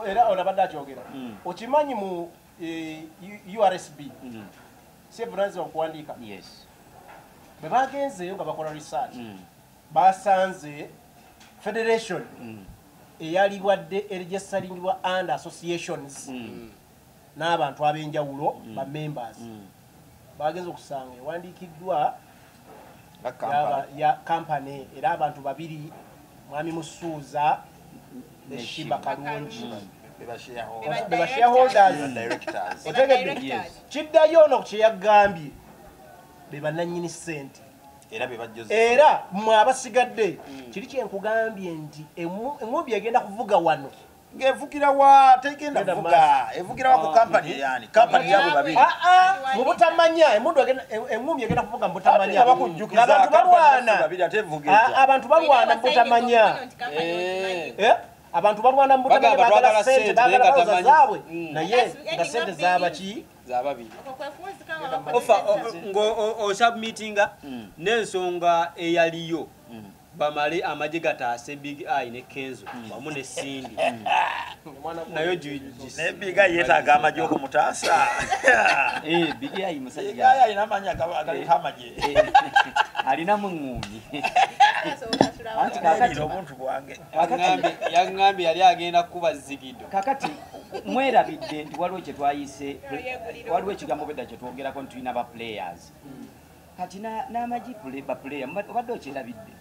era olabadde akyogera Mm. okimanyi mu U- ursb mm, sevunazi okuwandiika. Bwe bagenzeeyo nga bakola research basanze federation eyaliwadde eregistaringibwa and associations n'abantu ab'enjawulo ba members. Mm. bagenza okusanga ewandiikiddwa ya kampany era abantu babiri mwami musuuza ne shiba kalungi. Be ba shareholders. be ba shareholders Be directors. otegedde kiddayo ono kye yagambye be bannannyini ssente. Era mmwe abasigadde kiri kyenkugambye nti emu- eŋŋombi egenda kuvuga wano ng'evugira wa tegenda Genda kuvuga. Evugira wa ku kampani yani kampani yabo babiri aa mu butamanya emundu egenda- e- eŋŋombi egenda kuvuga mu ate butamanya. nga bakujjukiza abantu balwana. Babiri ate evuga Ah, etya? abantu balwana mu butamanya. Eh? abantu balwana mu butamanya Bagamba baagala twagala sente sente, baagala naye nga bawoza tamanyi. zaabwe. Mm. naye nga sente zabaki zababiri ofa osubmitinga Mm. n'ensonga eyaliyo. Bamale amagye gataase big eye ne kenzo wamu ne sindi nayo naye biga yeetaaga amagye okumutaasa. Eh, bigi ayi musajja alina amanyi agaba- agaleta amagye. Eh, alinamu eŋŋumbi Anti kakati- obuntu bwange. yaŋŋambye yali agenda kuba zigido kakati mwerabidde nti waliwo kyetwayise waliwo ekigambo bedda kyetwogerako nti tulina ba players. Kati na- n'amagi play- ba player mubadde- obadde okyerabidde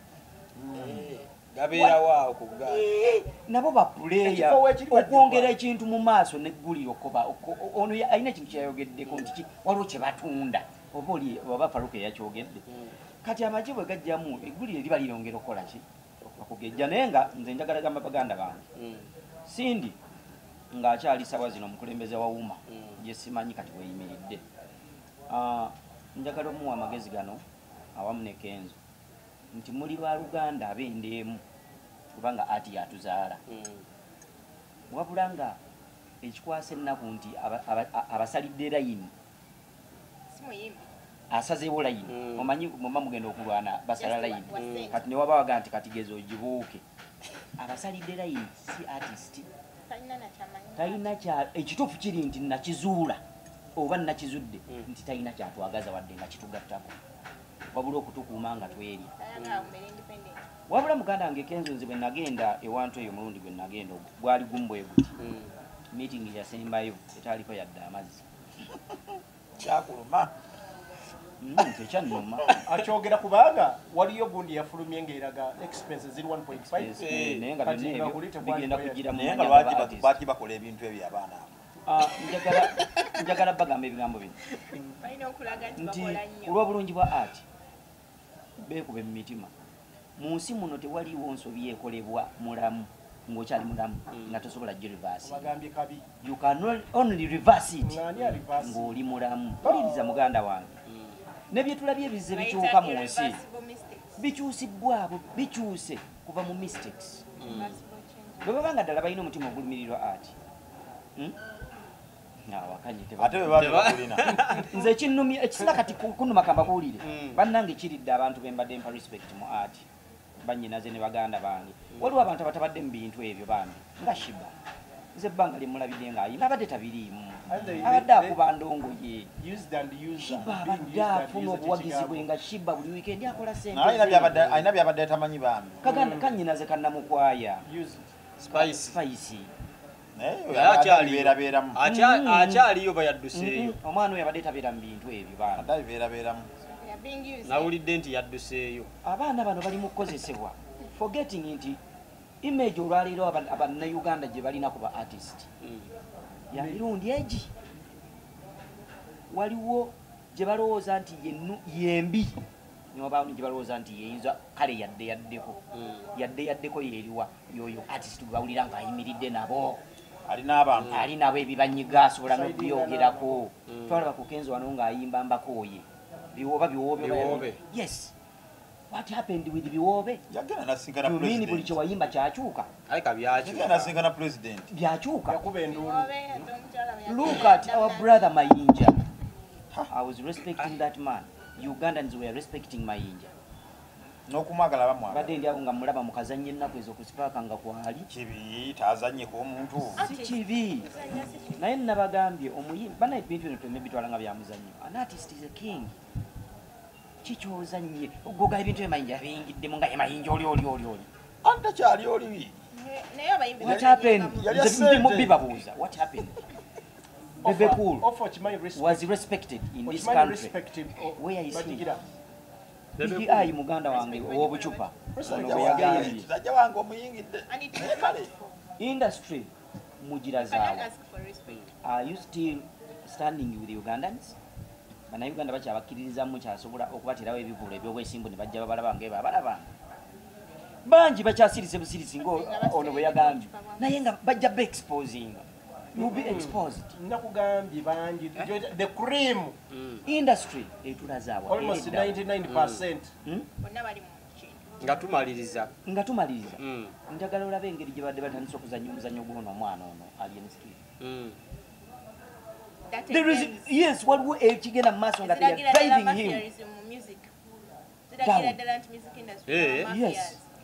gabeerawo awo ku ggaali nabo ba player Ekifo weekiri okwongera ekintu mu maaso negguliro ono alina ekintu kyeyayogeddeko nti waliwo kye batunda oba oli oba faluka eyakyogedde. Kati amagi bwe gajjamu egguliro liba liryongera okukola ki? Okugejja naye nga nze njagala gamba baganda bange. Sindi ng'akyali sawa zino omukulembeze wa wuma gye simanyi kati weyimiridde Ah, njagala omuwa amagezi gano awamu ne kenzo nti muli baluganda ab'endeemu kubanga ati yatuzaala. Wabula nga ekikwasa ennaku nti aba- aba- abasalidde layini. Asazeewo layini. Mm. omanyi muba mugenda okulwana basala layini. kati ne wabawaga nti kati gezo ogibuuke. Abasalidde layini si artist. Talina ekituufu kiri nti nakizuula oba nakizudde Mm. nti talina kyatwagaza wadde nga kitugattako wabula okutukuuma nga twerya wabula muganda wange kenzo nze bwe nagenda ewantu eyo omulundi gwe nagenda gwali gumu bwe guti. Meeting yasembayo etaaliko yadde amazzi. Kyakuluma. Mm, tekyannuma akyogera kubanga waliyo gundi yafulumye ng'eraga expenses ziri 1.5 Eh, naye nga kati byonna nga ebyo guli tebwali bigenda bweyali. kugira mu naye nga manya lwaki ga ba- artist. lwaki bakola ebintu ebyo abaana Ah, njagala njagala bagamba ebigambo bino. Nti olw'obulungi bwa art beekube mu mitima mu nsi muno tewaliwo nsobi ekolebwa mulamu ng'okyali mulamu nga tosobola gye reverse. Bagambye kabi. You can only- only reverse it. Ng'ani alivasi ng'oli mulamu. Oliriza muganda wange. Ne bye tulabye ebize bikyuka mu nsi? bikyusibwa abo bikyuse kuva mu mistakes. Bwe baba nga ddala balina omutima ogulumirirwa ati awakanye ate bakulina. Nze ekinnumya ekisinga kati ku- kunnuma kamba kuwulire. Mm. bannange kiridde abantu be mbadde mpa respect mu art. Bannyinaze ne baganda bange. Waliwo abantu abatabadde mu bintu ebyo bambi. Nga shiba nze ebbanga lyemulabidde ng'ayimba abadde tabiriimu. Abadde akuba ndongoye used and used shiba abadde afuna obuwagizi bwe nga shiba buli weekend akola sente alina ze. byabadde tamanyi bambi. Kaganda kannyinaze kannamukwaya. Spice akyaliyo. bayadduseeyo omwana oyo abadde tabeera mu bintu ebyo baana ate bibeerabeeramu Yeah, being used. nawulidde nti yadduseeyo abaana bano bali mu kukozesebwa forgetting nti image olwaleero aba- abannayuganda gye balina ku ba artist. Mm. ya mirundi egi waliwo gye balowooza nti yembi. Niwaba gye balowooza nti yeyinza kale yadde yaddeko. Mm. yadde yaddeko yeriwa yoyo artist gwe bawulira ng'ayimiridde nabo alina nabo ebibanyiga asobola n'okubyogerako. Mm. twalaba ku kenzo wano ng'ayimba mbakooye biwoba biwoobe yes. What happened with biwoobe? Mean buli kyewayimba kyakyuka? Byakyuka. Look at our brother mayinja. I was respecting that man. Ugandans were respecting mayinja n'okumwagala bamwagala. Badde ndi awo nga mulaba mukazanya ennaku ezo ku sipaaka nga kwali kibi tazanyeko omuntu. Si kibi. Naye nabagambye omuyimbi bana ebintu bino tuleme bitwala nga byamuzannyo an artist is a king. Kikyozanye ogoga ebintu emayinja bingiddemu nga emayinja oli oli oli oli. Ate takyali oliwi Ne- naye abayimbi what bajja happened? mu- Yali Nze asente. ndi mu bibabuuza. What happened? Bebe cool. was respected in this country. respect o- Where is he? Ayi muganda wange ow'obucupa ono bwe yagambye. sajja wange omuyingidde kale industry mugira You cannot zaawe ask for respect. are you still standing with ugandans? Bannayuganda bakyabakkiririzamu kyasobola okubaterawo ebivulo ebyobwesimbu ne bajja babalaba ngaebo abalabanga bangi bakyasirise busirisi nga ono bwe yagambye. naye nga bajja be exposing you be exposed. Nakugambye bangi the cream. Industry etulazaawa almost 99 bonna bali mu nga tumaliriza. Nga tumaliriza. Mm. njagala olabe engeri gye badde batandisa okuzanya omuzannyo gw'ono omwana ono alien skill Mm. That There is, again, yes waliwo ekigenda mu maaso nga driving him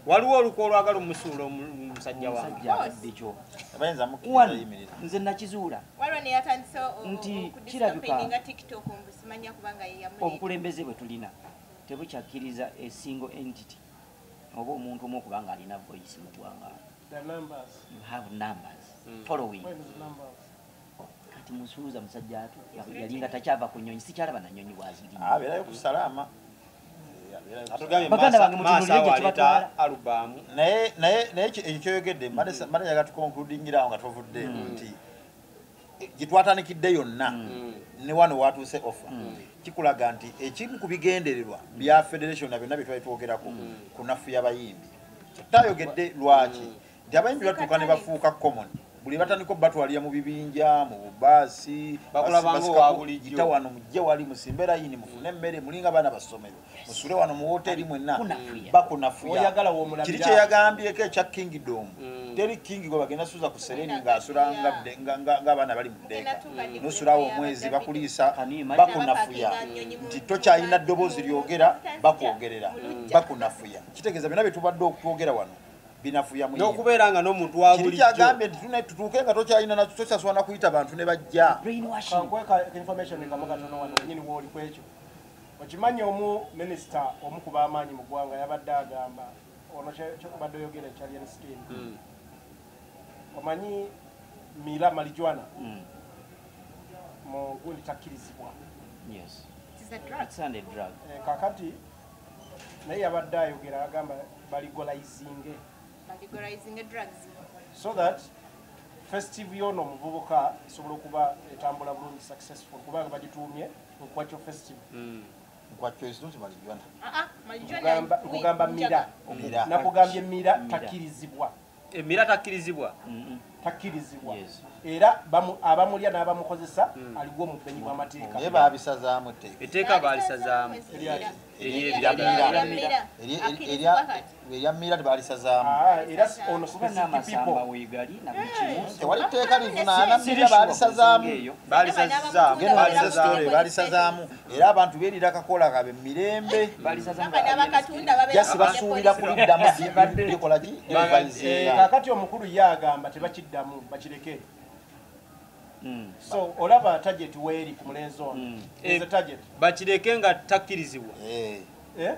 waliwo oluku olwagala omusuula omu- omusajja wange nze nakizuula. Nti kirabika- nga obukulembeze bwe tulina tebukyakkiriza a single entity. Oba omuntu omu okubanga alina voice mu ggwanga. The numbers. You have numbers. Mm. following. When is numbers? Kati musuuza musajja atu yalinga takyava ku nyonyi sikyalaba na nyonyi bwaziri abeerayo ku salaama naye naye naye ekyo- kyoyogedde mbadde njaga tukonkludingirawo nga tuvudde nti eh, gye twatandikidde yonna ne wano watuuse offer. Kikulaga nti ekimu ku bigendererwa bya federation na byonna bye twali twogerako kunafu y'abayimbi. Tayogedde lwaki? Nti abayimbi batuuka ne bafuuka common buli batandika batwalira mu bibinja mu bubaasi gita wano mujje wali musimbe layini mufune emmere mulinga baana basomero. Musule wano mu woteeri mwenna. Kunafuya. bakunafuya. Kiri kyeyagambyeko ekya kingdom Mm. teri king gwe bagenda suza ku sereni ng'asula nga- nga- nga- ng'abaana bali mu ddeeka ndi nosulawo omwezi bakuliisa bakunafuya. Nti tokyalina ddoboozi lyogera bakwogerera. Bakunafuya. Kitegeeza byonna bye tubadde okutwogera wano binafuya mu n'okubeera nga n'omuntu wa kiri bulijjo kyagambye nti tuna- tutuuke nga tokyalina na- tokyasubira na kuyita bantu ne bajja. Brainwashing. Kankweka information kamu katono wano wenyini wooli kwekyo okimanyi omu minisita omu ku b'amaanyi mu ggwanga yabadde agamba ono kyokubadde oyogera ekyalien skin Mm. omanyi mira malijwana? Mm, mu gundi takkirizibwa. Yes. It is a drug. it's under drug. Eh, kakati naye yabadde ayogera agamba baligolizinge Categorizing drugs. so that festive yono omuvubuka esobola okuba etambula bulungi successful kubanga bagituumye nkwakyo festive Mm. nkwakyosimalijwana Ah, ah, marijuana Kugamba- we- kugamba we- mira. Nakugambye mira takkirizibwa. Emira takkirizibwa. Mm, takkirizibwa. Era bamu- abamulya n'abamukozesa aliwo omubenyi bw'amateeka naye baabisazaamu etteeka etteeka baalisazaamu. Erya mira tebaalisazaamu Ah, era ono nabikimu tewali tteeka livunaana mira baalisazaamu. Era abantu beerira akakola kabe mirembe jasi mu basuubira kuliddamu bikola ki? Eh, kakati omukulu ye agamba tebakiddamu bakireke. Mm, so olaba target weeri ku mulenzi ono. Mm. A target? bakireke nga takkirizibwa. Eh, Eh?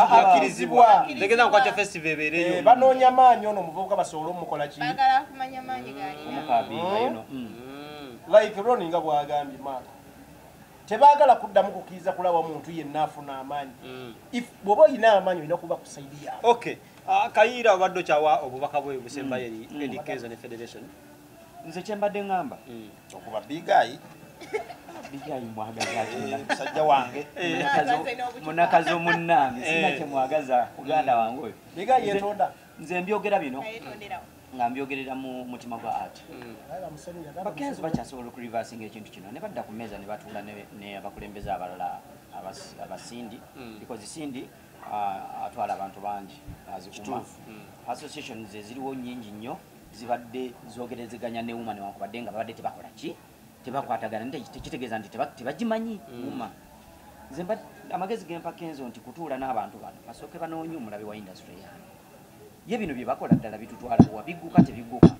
akkirizibwa tegeza nkwatya festival Eh, ebeereyo banoonya maanyi ono omuvubuka basobole omukola ki? Yuno like roni nga bwagambye maaka tebaagala kuddamu kukkiriza kulaba muntu yenna afuna amaanyi. If- bw'oba olina amaanyi olina kuba ku saidi yaabwe okay kayiira obadde okyawa obubaka bwe busembayo eri eri kezo ne federation. Nze kyembadde ŋŋamba. Okuba bigayi bigayi mwagaza atuna musajja wange. Munakazi omunnange sina Eh. kyemwagaza muganda wange oyo. Biga Nze- yetonda nze mbyogera bino. Ayetonderawo nga mbyogerera mu mutima gwa art. Bakenzi bakyasobola okurivaasinga ekintu kino. Ne badda ku mmeeza ne batuula ne- ne abakulembeze abalala abas- abasindi. Because sindi atwala abantu bangi azikuma. Association ze ziriwo nyingi nnyo zibadde zogerezeganya ne wuma newankubadde nga babadde tebakola ki? Tebakwatagana tekitegeeza nti teba- tebagimanyi wuma nze amagezi gempa kenzo nti kutuula n'abantu bano basooke banoonye omulabe wa industry yange ye bino bye bakola ddala bitutwala buwa bigguka tebigguka.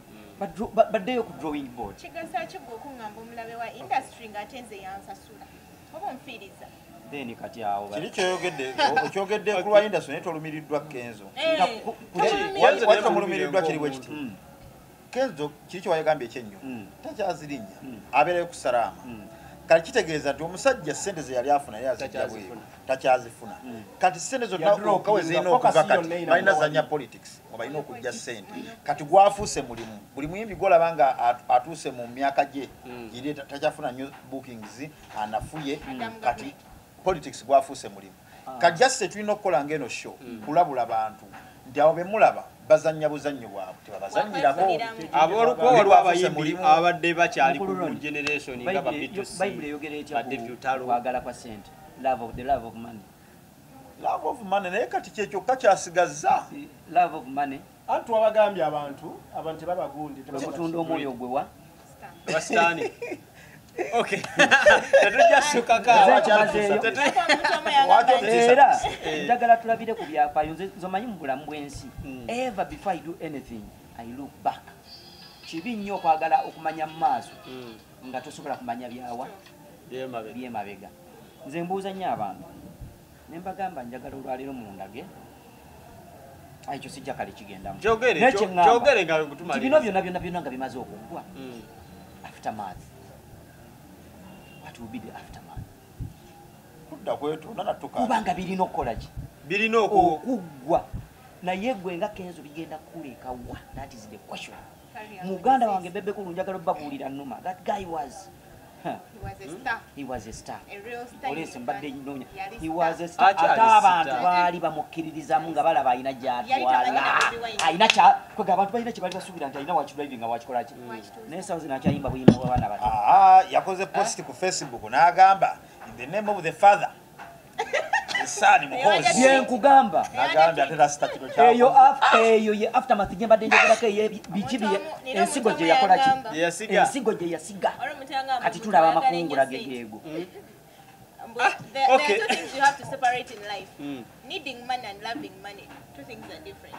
Ba- baddeyo ku drawing board. Kigasa ki gwe okuŋŋamba omulabe wa industry ng'ate nze yansasula? Oba onfiiriza then kati awo kiri kyoyogedde okyogedde ku lwa industry naye tolumiriddwa kenzo. Ku- tolumira- Wanze naye wati omulumiriddwa mulumire kiri bwe kiti. Mm, kenzo kiri kyewayegambye ekyenyo mm, takyazirinya Mm. abeerayo ku salaama kati kitegeeza nti omusajja sente ze yali afuna yali azijja bweru. Takyazifuna. kati sente zonna Ya drop oka we zirina nga okuva kati balina zanya politics mwe balina okujja sente kati gwafuuse mulimu buli muyimbi gwolaba nga atu- atuuse mu myaka gye giri ta- takyafuna new bookings anafuye kati. Politics gwafuuse mulimu. Kati jasse tulina okukola ng'eno show kulabula bantu nti abo be mulaba bazannya buzannyo bwabwe tebabazanyirako Bwakwefuniramu. aboolwokuba waliwo Bwafuuse abayimbi mulimu. abadde bakyali ku generation nga Bayibuli- yo- babitusi bayibuli eyogera etya ku- badebutalo kwagala kwa sente love of the love of money. Love of money naye kati kyekyokka kyasigazza love of money. Anti wabagambye abantu abantu tebabagundi bwe kutunda omwoyo gwe wa? Basitaani tetujja ssukako Nze awo. nkimazeeyo. Tetu- Omuntu omu Waki yagamba omu- era Eh. njagala tulabire ku byafaayo nze nze omanyi mu bulamu bw'ensi Mm. ever before i do anything i look back kibi nnyo okwagala okumanya mu maaso Mm, nga tosobola kumanya byawa byemabega. byemabega nze mbuuza nnyo abantu ne mbagamba njagala olwaleero mundage ekyo sijja kale kigendamu kyogere Naye kyo- kye ŋŋamba, kyogere nga bino bikutumaliriza byonna byonna byonna nga bimaze okuggwa Mm, aftermath what will be the aftermath kudda kwetuuna natuka kubanga birina okukola ki? Birina oku okuggwa. Naye gwe nga kenzo bigenda kulekawa that is the question. Muganda wange bebekulu njagala obabuulira numa. That guy was huh, He was a star, he was a star. A real star. olesi mbadde nnoonya Yali he star. was a star. Akyali ate abantu baali bamukkiririzamu nga balaba alina gyatwala. Alina kwega abantu balina kye bali basuubira nti alina wakidriving nga wakikolaki naye sawo zino akyayimba buyimba bw'abaana bato Ah, yakoze post ku facebook n'agamba in the name of the father the son mukozi bye nkugamba n'agambye ate rasita kino eyo eyo ye aftermath gye mbadde njogerako biki ensigo gye omu yakola ki yagamba. Gye yasiga ensigo gye yasiga kati tulaba amakungula ennyo sente. gegeego But there, there okay. are two things you have to separate in life. Mm. Needing money and loving money. Two things are different.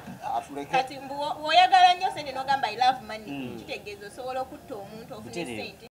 Kati mbu wo- bw'oyagala nnyo sente n'ogamba I love money. Kitegeeza osobola okutta omuntu Butereevu. sente.